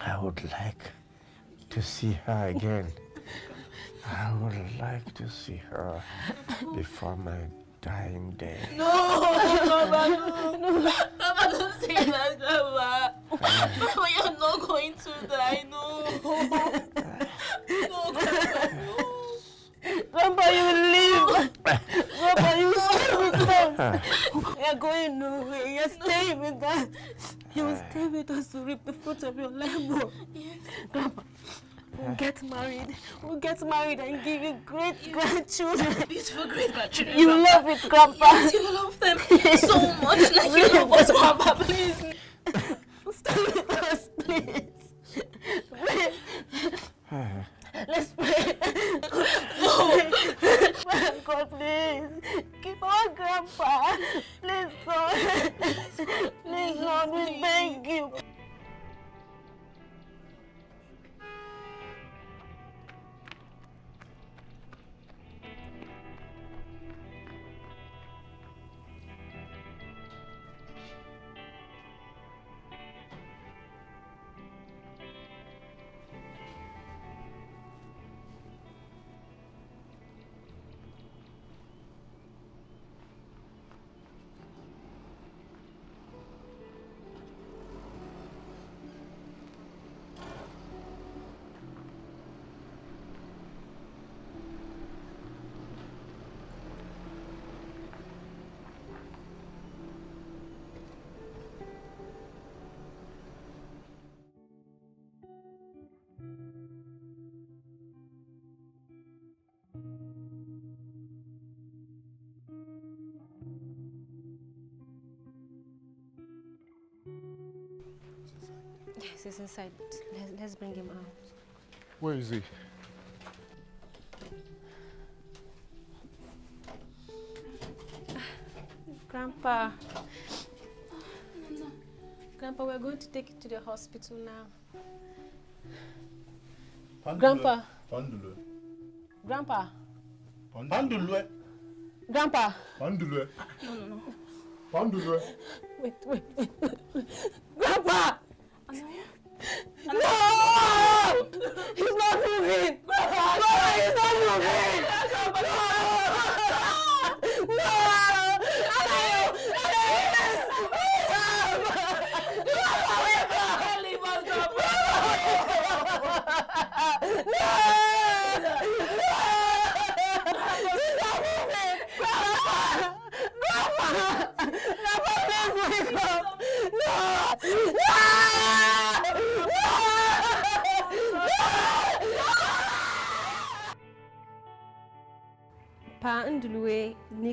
A: I would like to see her again. I would like to see her before my dying day.
E: No, Grandpa, no. no. Grandpa, don't say that, Grandpa. Grandpa, you're not going to die, no. No, Grandpa, no.
B: Grandpa, you will leave. Grandpa, you stay with us. You're going nowhere. You're staying with us. You will stay with us to reap the fruit of your labor.
E: Yes.
B: Grandpa, we'll get married. We'll get married and give you great grandchildren.
E: Beautiful great grandchildren.
B: You
E: Grandpa.
B: love it, Grandpa.
E: Yes, you love them so much like you love us, Grandpa, please.
B: Stay with us, please. Let's pray.
E: No.
B: God, please. Keep on, Grandpa. Please, God. Please, Lord, we beg you.
F: Yes, he's inside. Let's, let's bring him out.
I: Where is he?
F: Grandpa. Grandpa, we're going to take you to the hospital now. Grandpa. Pa
I: Ndulue.
F: Grandpa. Pa Ndulue. Grandpa.
B: Pa Ndulue. No, no, no.
F: Pa Ndulue. Wait, wait, wait.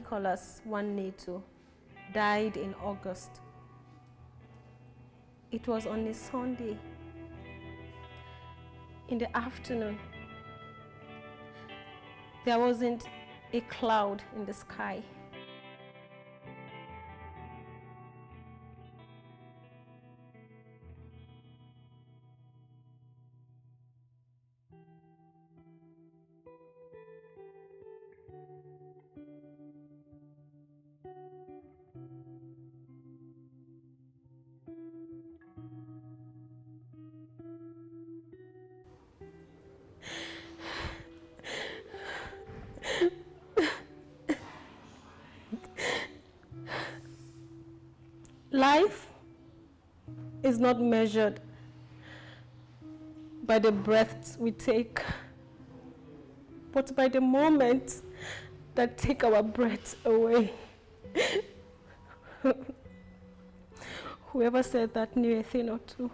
F: Nicholas Wanneto died in August. It was on a Sunday in the afternoon. There wasn't a cloud in the sky. Not measured by the breaths we take, but by the moment that take our breath away. Whoever said that knew a thing or two.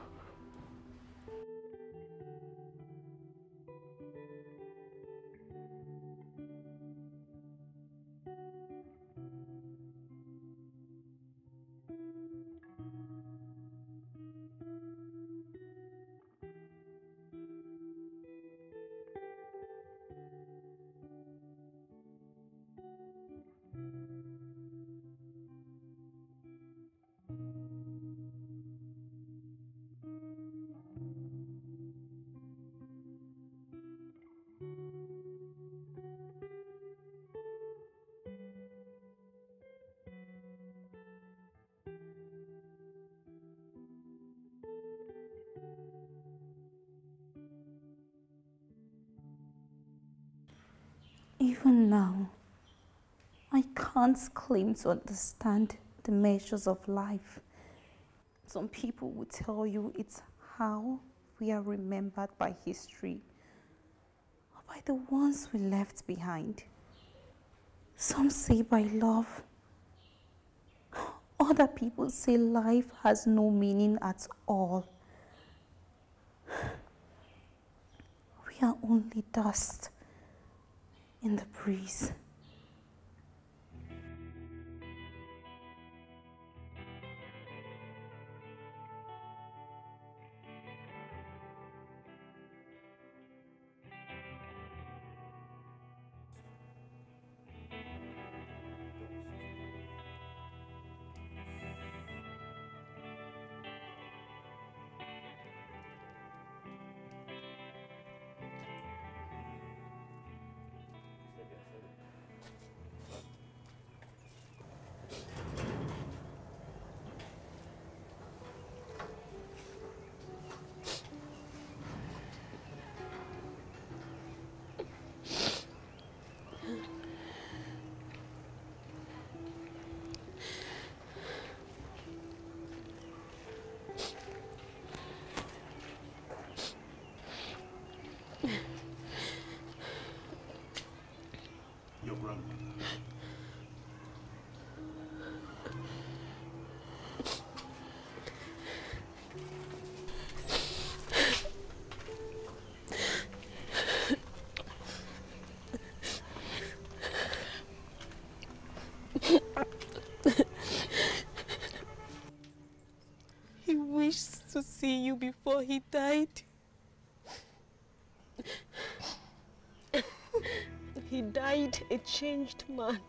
E: I can't claim to understand the measures of life. Some people will tell you it's how we are remembered by history or by the ones we left behind. Some say by love. Other people say life has no meaning at all. We are only dust in the breeze.
F: Before he died. He died a changed man.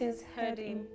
L: Mountains heard him